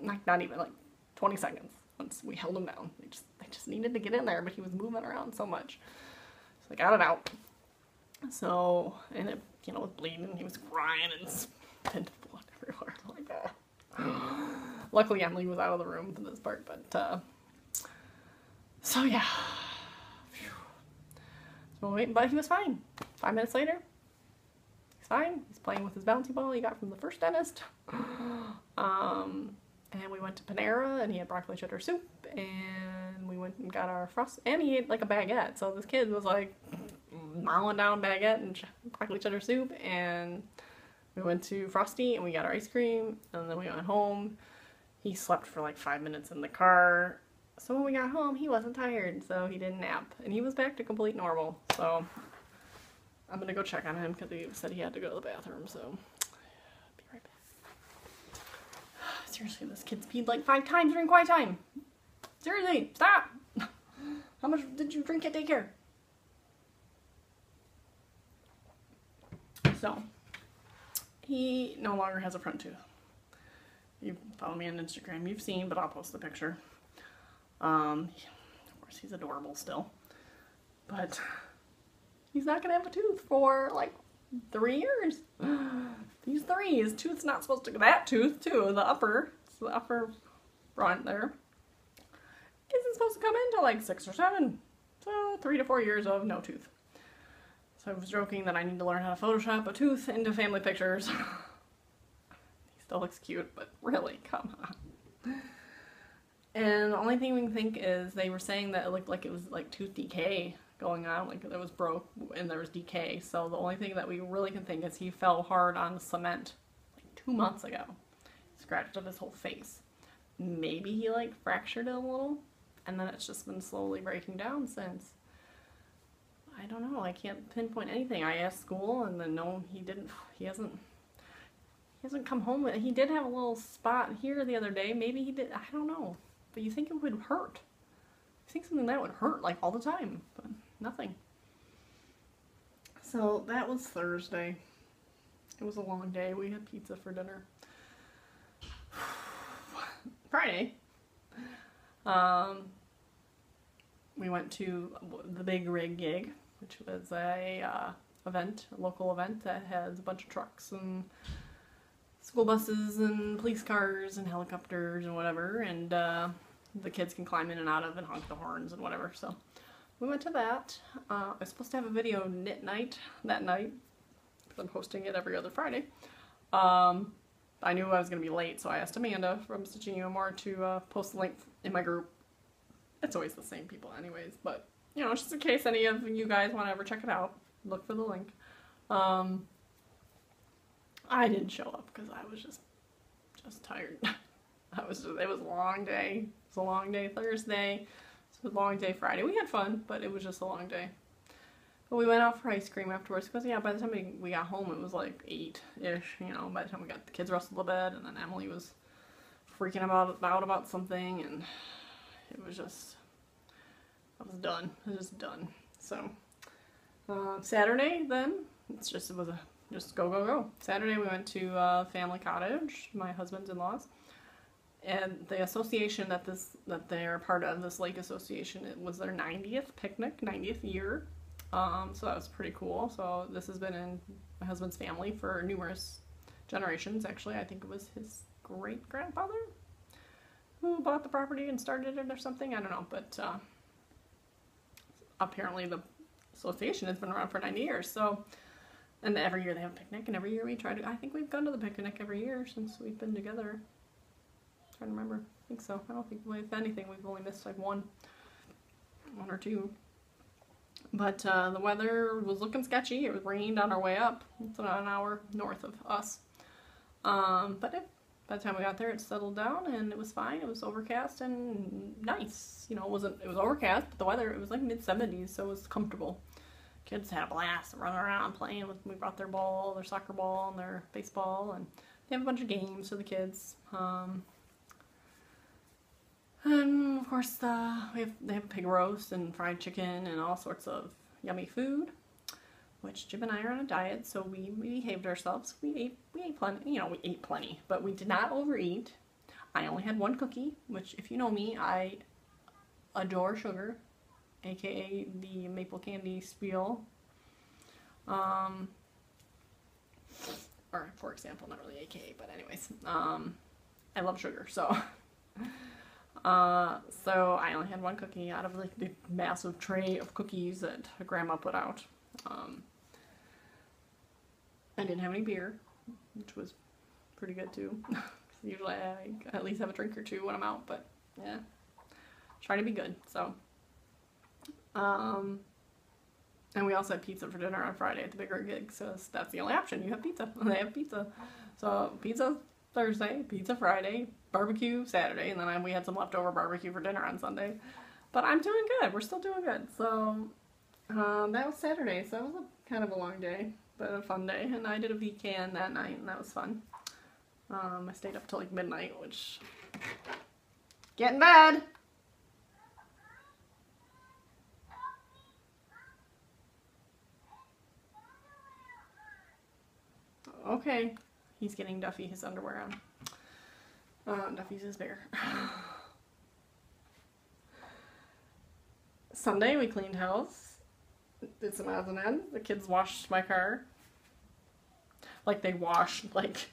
not, not even like 20 seconds once we held him down. They just, they just needed to get in there, but he was moving around so much. So I got it out. So, and it, you know, was bleeding. He was crying and spent blood everywhere. Like, that. Luckily, Emily was out of the room for this part, but, uh, so yeah. Wait, but he was fine. Five minutes later, he's fine. He's playing with his bouncy ball he got from the first dentist. Um, and we went to Panera and he had broccoli cheddar soup and we went and got our frost and he ate like a baguette. So this kid was like mowing down baguette and broccoli cheddar soup and we went to Frosty and we got our ice cream and then we went home. He slept for like five minutes in the car so when we got home, he wasn't tired, so he didn't nap. And he was back to complete normal. So I'm gonna go check on him because he said he had to go to the bathroom, so be right back. Seriously, this kid's peed like five times during quiet time. Seriously, stop! How much did you drink at daycare? So, he no longer has a front tooth. You follow me on Instagram, you've seen, but I'll post the picture. Um, of course, he's adorable still. But he's not to have a tooth for like three years. These three, his tooth's not supposed to, that tooth too, the upper, the upper front there, isn't supposed to come into like six or seven. So three to four years of no tooth. So I was joking that I need to learn how to Photoshop a tooth into family pictures. he still looks cute, but really, come on. And the only thing we can think is they were saying that it looked like it was like tooth decay going on, like it was broke and there was decay. So the only thing that we really can think is he fell hard on cement like two months ago. Scratched up his whole face. Maybe he like fractured it a little and then it's just been slowly breaking down since. I don't know. I can't pinpoint anything. I asked school and then no, he didn't. He hasn't. He hasn't come home. He did have a little spot here the other day. Maybe he did. I don't know. But you think it would hurt. You think something that would hurt like all the time, but nothing. So that was Thursday. It was a long day. We had pizza for dinner. Friday, um, we went to the Big Rig gig, which was a uh, event, a local event that has a bunch of trucks and school buses and police cars and helicopters and whatever, and uh, the kids can climb in and out of and honk the horns and whatever. So we went to that. Uh, I was supposed to have a video knit night that night. because I'm hosting it every other Friday. Um, I knew I was going to be late, so I asked Amanda from Stitching More to uh, post the link in my group. It's always the same people, anyways, but you know, just in case any of you guys want to ever check it out, look for the link. Um, I didn't show up because I was just just tired. I was just, it was a long day. It was a long day Thursday. It was a long day Friday. We had fun, but it was just a long day. But we went out for ice cream afterwards because yeah, by the time we, we got home, it was like eight ish. You know, by the time we got the kids rustled to bed, and then Emily was freaking about out about something, and it was just I was done. I was just done. So uh, Saturday then it's just it was a just go go go. Saturday we went to uh, Family Cottage, my husband's in laws, and the association that this that they're part of, this lake association, it was their 90th picnic, 90th year. Um, so that was pretty cool. So this has been in my husband's family for numerous generations. Actually, I think it was his great grandfather who bought the property and started it or something. I don't know, but uh, apparently the association has been around for 90 years. So, and every year they have a picnic, and every year we try to. I think we've gone to the picnic every year since we've been together. I'm trying to remember. I think so. I don't think, if anything, we've only missed like one, one or two. But uh, the weather was looking sketchy. It raining on our way up. It's about an hour north of us. Um, but it, by the time we got there, it settled down and it was fine. It was overcast and nice. You know, it wasn't. It was overcast, but the weather it was like mid 70s, so it was comfortable. Kids had a blast running around playing with. We brought their ball, their soccer ball, and their baseball, and they have a bunch of games for the kids. Um, and of course, uh, we have, they have pig roast and fried chicken and all sorts of yummy food. Which Jim and I are on a diet, so we, behaved ourselves. We ate we ate plenty, you know, we ate plenty, but we did not overeat. I only had one cookie, which, if you know me, I adore sugar, aka the maple candy spiel. Um, or for example, not really aka, but anyways, um, I love sugar, so. Uh, so I only had one cookie out of like the massive tray of cookies that grandma put out. Um, I didn't have any beer, which was pretty good too. Usually I at least have a drink or two when I'm out, but yeah, trying to be good. So, um, and we also had pizza for dinner on Friday at the Big Rig gig, so that's the only option. You have pizza. They have pizza. So pizza Thursday, pizza Friday, barbecue Saturday, and then we had some leftover barbecue for dinner on Sunday. But I'm doing good. We're still doing good. So um, that was Saturday. So it was a kind of a long day, a fun day. And I did a VKN that night, and that was fun. Um, I stayed up till like midnight, which get in bed. Okay, he's getting Duffy his underwear on. Uh, Duffy's his bear. Sunday we cleaned house, did some odds and ends. The kids washed my car. Like they washed like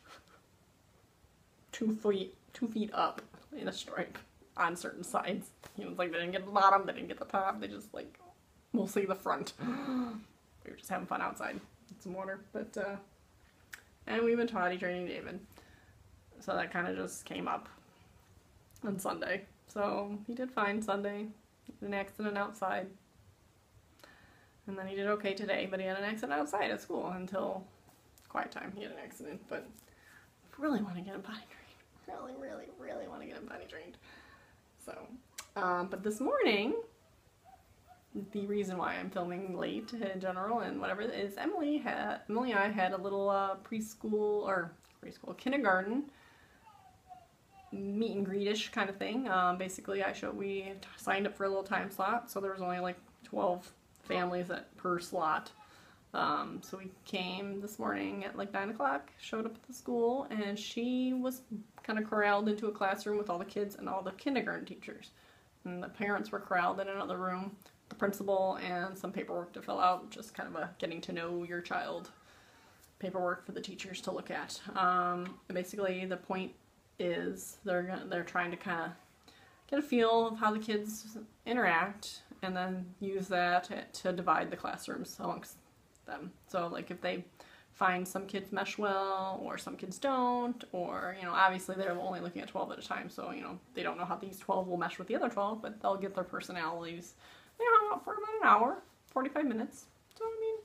two feet two feet up in a stripe on certain sides. You know, it's like they didn't get the bottom, they didn't get the top, they just like mostly the front. we were just having fun outside. Some water, but uh, and we've been potty training David. So that kind of just came up on Sunday. So he did fine Sunday. An accident outside. And then he did okay today, but he had an accident outside at school until quiet time. He had an accident, but really want to get him potty trained. Really, really, really want to get him potty trained. So, um, but this morning, the reason why I'm filming late in general and whatever is Emily had Emily and I had a little uh, preschool or preschool kindergarten meet and greetish kind of thing. Um, basically, I showed we signed up for a little time slot, so there was only like 12 families at per slot. Um, so we came this morning at like 9 o'clock, showed up at the school, and she was kind of corralled into a classroom with all the kids and all the kindergarten teachers. And the parents were corralled in another room, the principal, and some paperwork to fill out, just kind of a getting to know your child paperwork for the teachers to look at. Um, basically, the point is they're they're trying to kind of get a feel of how the kids interact and then use that to divide the classrooms amongst them. So like if they find some kids mesh well or some kids don't or you know obviously they're only looking at 12 at a time so you know they don't know how these 12 will mesh with the other 12 but they'll get their personalities hung out for about an hour 45 minutes. So i mean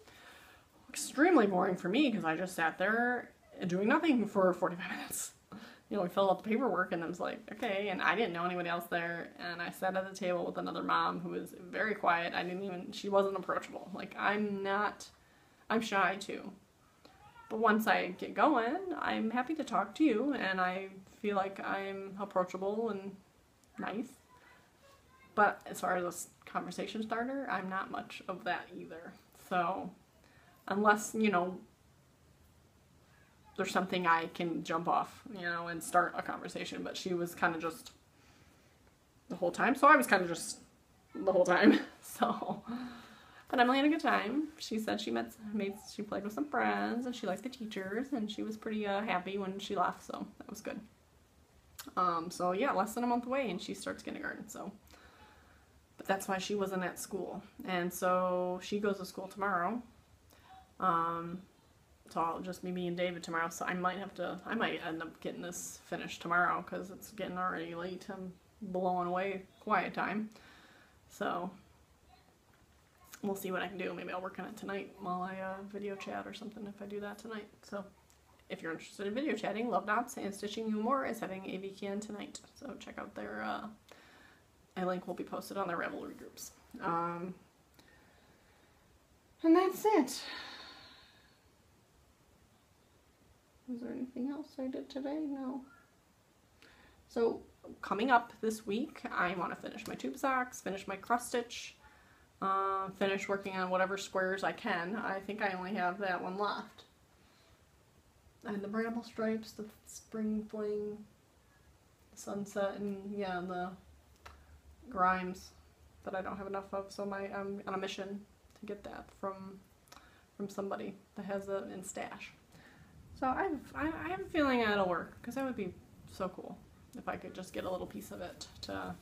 extremely boring for me because i just sat there doing nothing for 45 minutes. You know we filled out the paperwork and i was like okay and i didn't know anybody else there and i sat at the table with another mom who was very quiet. I didn't even she wasn't approachable. Like i'm not i'm shy too but once I get going, I'm happy to talk to you and I feel like I'm approachable and nice. But as far as a conversation starter, I'm not much of that either. So, unless, you know, there's something I can jump off, you know, and start a conversation, but she was kind of just the whole time. So I was kind of just the whole time. So, but Emily had a good time. She said she met, made, she played with some friends, and she liked the teachers, and she was pretty uh, happy when she left. So that was good. Um, so yeah, less than a month away, and she starts kindergarten. So, but that's why she wasn't at school, and so she goes to school tomorrow. Um, so I'll just be me and David tomorrow. So I might have to, I might end up getting this finished tomorrow because it's getting already late. I'm blowing away quiet time. So we'll see what I can do. Maybe I'll work on it tonight while I uh, video chat or something if I do that tonight. So if you're interested in video chatting, Love Knots and Stitching You More is having a weekend tonight. So check out their, uh, a link will be posted on their Ravelry groups. Um, and that's it. Was there anything else I did today? No. So coming up this week, I want to finish my tube socks, finish my cross stitch, uh, finish working on whatever squares I can. I think I only have that one left. And the bramble stripes, the spring fling, sunset, and yeah, the grimes that I don't have enough of. So my I'm on a mission to get that from from somebody that has it in stash. So I, I have a feeling that'll work because that would be so cool if I could just get a little piece of it to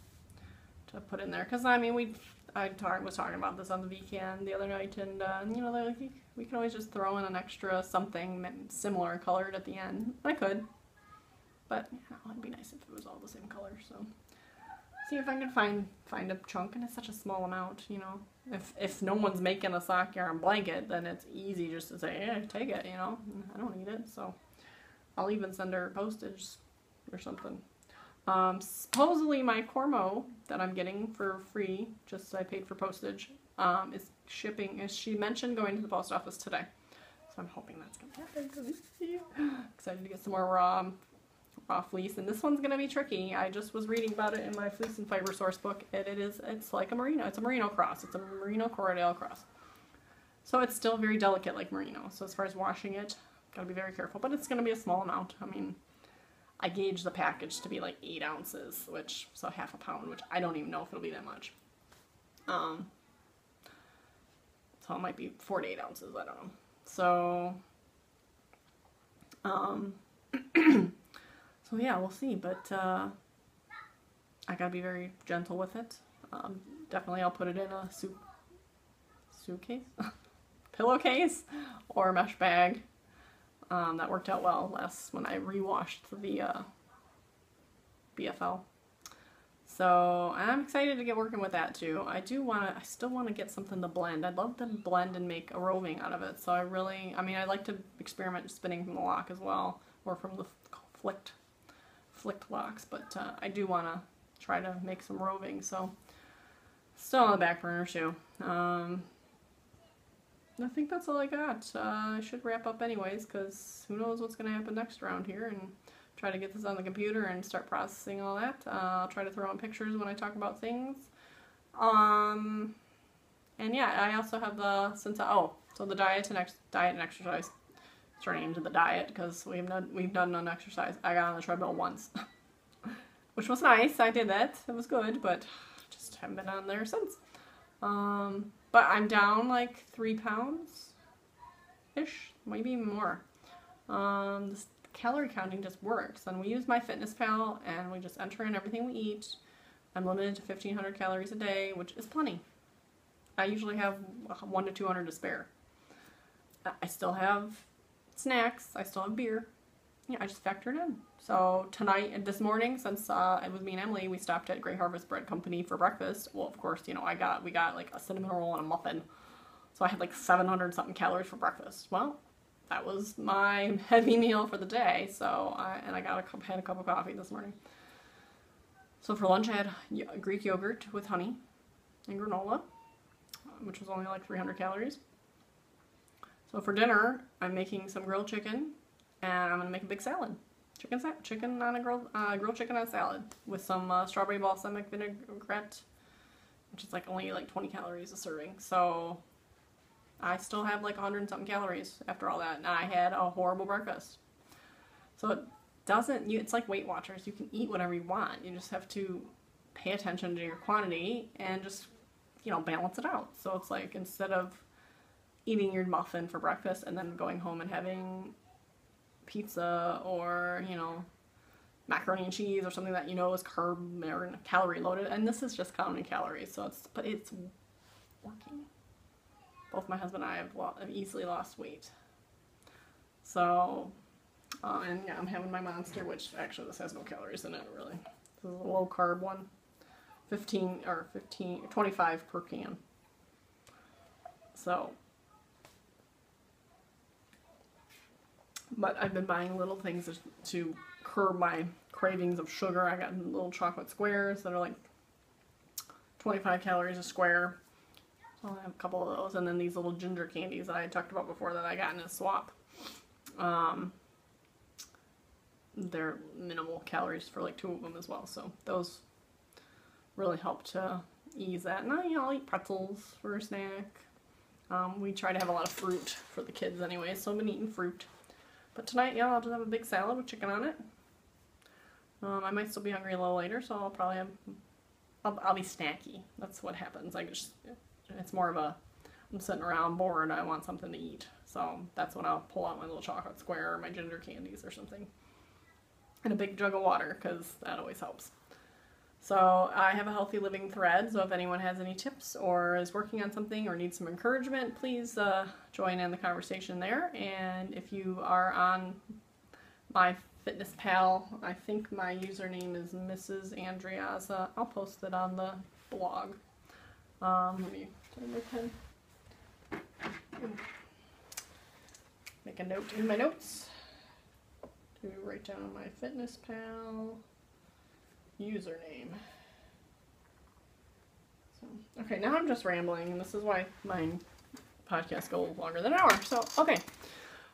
to put in there. Because I mean, we I talk, was talking about this on the weekend the other night, and uh, you know, like we can always just throw in an extra something similar colored at the end. I could, but it'd be nice if it was all the same color. So see if I can find find a chunk, and it's such a small amount, you know. If if no one's making a sock yarn blanket, then it's easy just to say, yeah, take it, you know. I don't need it, so I'll even send her postage or something. Um, supposedly my Cormo that I'm getting for free, just so I paid for postage, um, is shipping, as she mentioned, going to the post office today. So I'm hoping that's going to happen. Excited to get some more raw, raw fleece. And this one's going to be tricky. I just was reading about it in my fleece and fiber source book. And it is, it's like a merino. It's a merino cross. It's a merino Corriedale cross. So it's still very delicate like merino. So as far as washing it, got to be very careful. But it's going to be a small amount. I mean, I gauge the package to be like eight ounces, which, so half a pound, which I don't even know if it'll be that much. Um, so it might be four to eight ounces, I don't know. So, um, so yeah, we'll see, but, uh, I gotta be very gentle with it. Um, definitely I'll put it in a suit, suitcase, pillowcase, or mesh bag. Um, that worked out well last when I rewashed the uh, BFL. So I'm excited to get working with that too. I do want to, I still want to get something to blend. I'd love to blend and make a roving out of it. So I really, I mean, I like to experiment spinning from the lock as well, or from the flicked, flicked locks, but uh, I do want to try to make some roving. So still on the back burner too. Um, I think that's all I got. Uh, I should wrap up anyways, because who knows what's going to happen next round here, and try to get this on the computer and start processing all that. Uh, I'll try to throw in pictures when I talk about things. Um, and yeah, I also have the, since, I, oh, so the diet and, ex diet and exercise, turning into the diet, because we've done, we've done an exercise. I got on the treadmill once, which was nice. I did that. It was good, but just haven't been on there since. Um, but I'm down like three pounds ish, maybe more. Um, this calorie counting just works. And we use MyFitnessPal and we just enter in everything we eat. I'm limited to 1500 calories a day, which is plenty. I usually have one to 200 to spare. I still have snacks. I still have beer. Yeah, I just factored in. So tonight and this morning, since uh, it was me and Emily, we stopped at Great Harvest Bread Company for breakfast. Well, of course, you know, I got we got like a cinnamon roll and a muffin. So I had like 700 something calories for breakfast. Well, that was my heavy meal for the day. So I, and I got a cup, had a cup of coffee this morning. So for lunch, I had Greek yogurt with honey and granola, which was only like 300 calories. So for dinner, I'm making some grilled chicken, and I'm gonna make a big salad. Chicken, chicken on a grilled, uh, grilled chicken on a salad with some uh, strawberry balsamic vinaigrette, which is like only like 20 calories a serving. So I still have like 100 something calories after all that, and I had a horrible breakfast. So it doesn't. You, it's like Weight Watchers. You can eat whatever you want. You just have to pay attention to your quantity and just you know balance it out. So it's like instead of eating your muffin for breakfast and then going home and having pizza or, you know, macaroni and cheese or something that you know is carb or calorie loaded. And this is just counting calories, so it's, but it's working. Both my husband and I have, lo- have easily lost weight. So, uh, and yeah, I'm having my monster, which actually this has no calories in it, really. This is a low carb one. 15 or 15, 25 per can. So, but I've been buying little things to curb my cravings of sugar. I got little chocolate squares that are like 25 calories a square. So I have a couple of those, and then these little ginger candies that I talked about before that I got in a swap. Um, they're minimal calories for like two of them as well, so those really help to ease that. And I, you know, I'll eat pretzels for a snack. Um, we try to have a lot of fruit for the kids anyway, so I've been eating fruit. But tonight, yeah, I'll just have a big salad with chicken on it. Um, I might still be hungry a little later, so I'll probably have, I'll, I'll be snacky. That's what happens. I just, it's more of a, I'm sitting around bored, I want something to eat. So that's when I'll pull out my little chocolate square or my ginger candies or something. And a big jug of water, because that always helps. So I have a healthy living thread, so if anyone has any tips or is working on something or needs some encouragement, please uh, join in the conversation there. And if you are on my Fitness Pal, I think my username is Mrs. Andreaza. I'll post it on the blog. Um, let me turn my pen. Make a note in my notes to write down my Fitness Pal username. So, okay, now I'm just rambling, and this is why my podcast go longer than an hour. So, okay.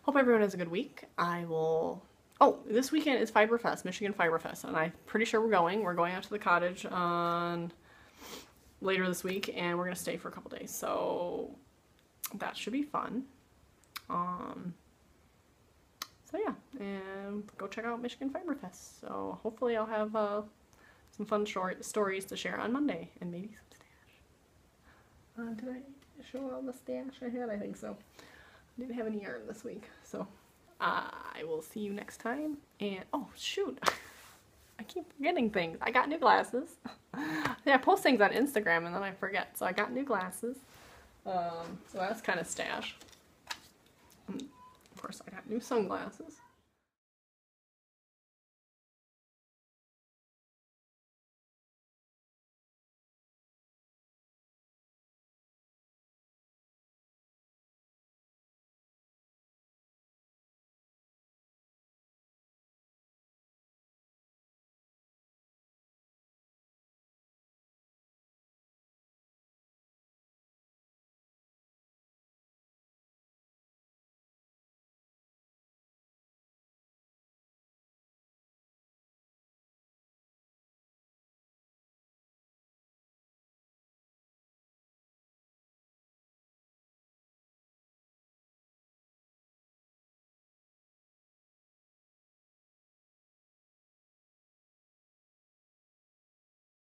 Hope everyone has a good week. I will. Oh, this weekend is Fiberfest, Michigan Fiberfest, and I'm pretty sure we're going. We're going out to the cottage on later this week, and we're gonna stay for a couple days. So that should be fun. Um. So yeah, and go check out Michigan Fiberfest. So hopefully I'll have uh, some fun short stories to share on Monday, and maybe some stash. Uh, did I show all the stash I had? I think so. I didn't have any yarn this week, so uh, I will see you next time. And oh shoot, I keep forgetting things. I got new glasses. yeah, I post things on Instagram and then I forget. So I got new glasses. Um, so that's kind of stash. And of course, I got new sunglasses.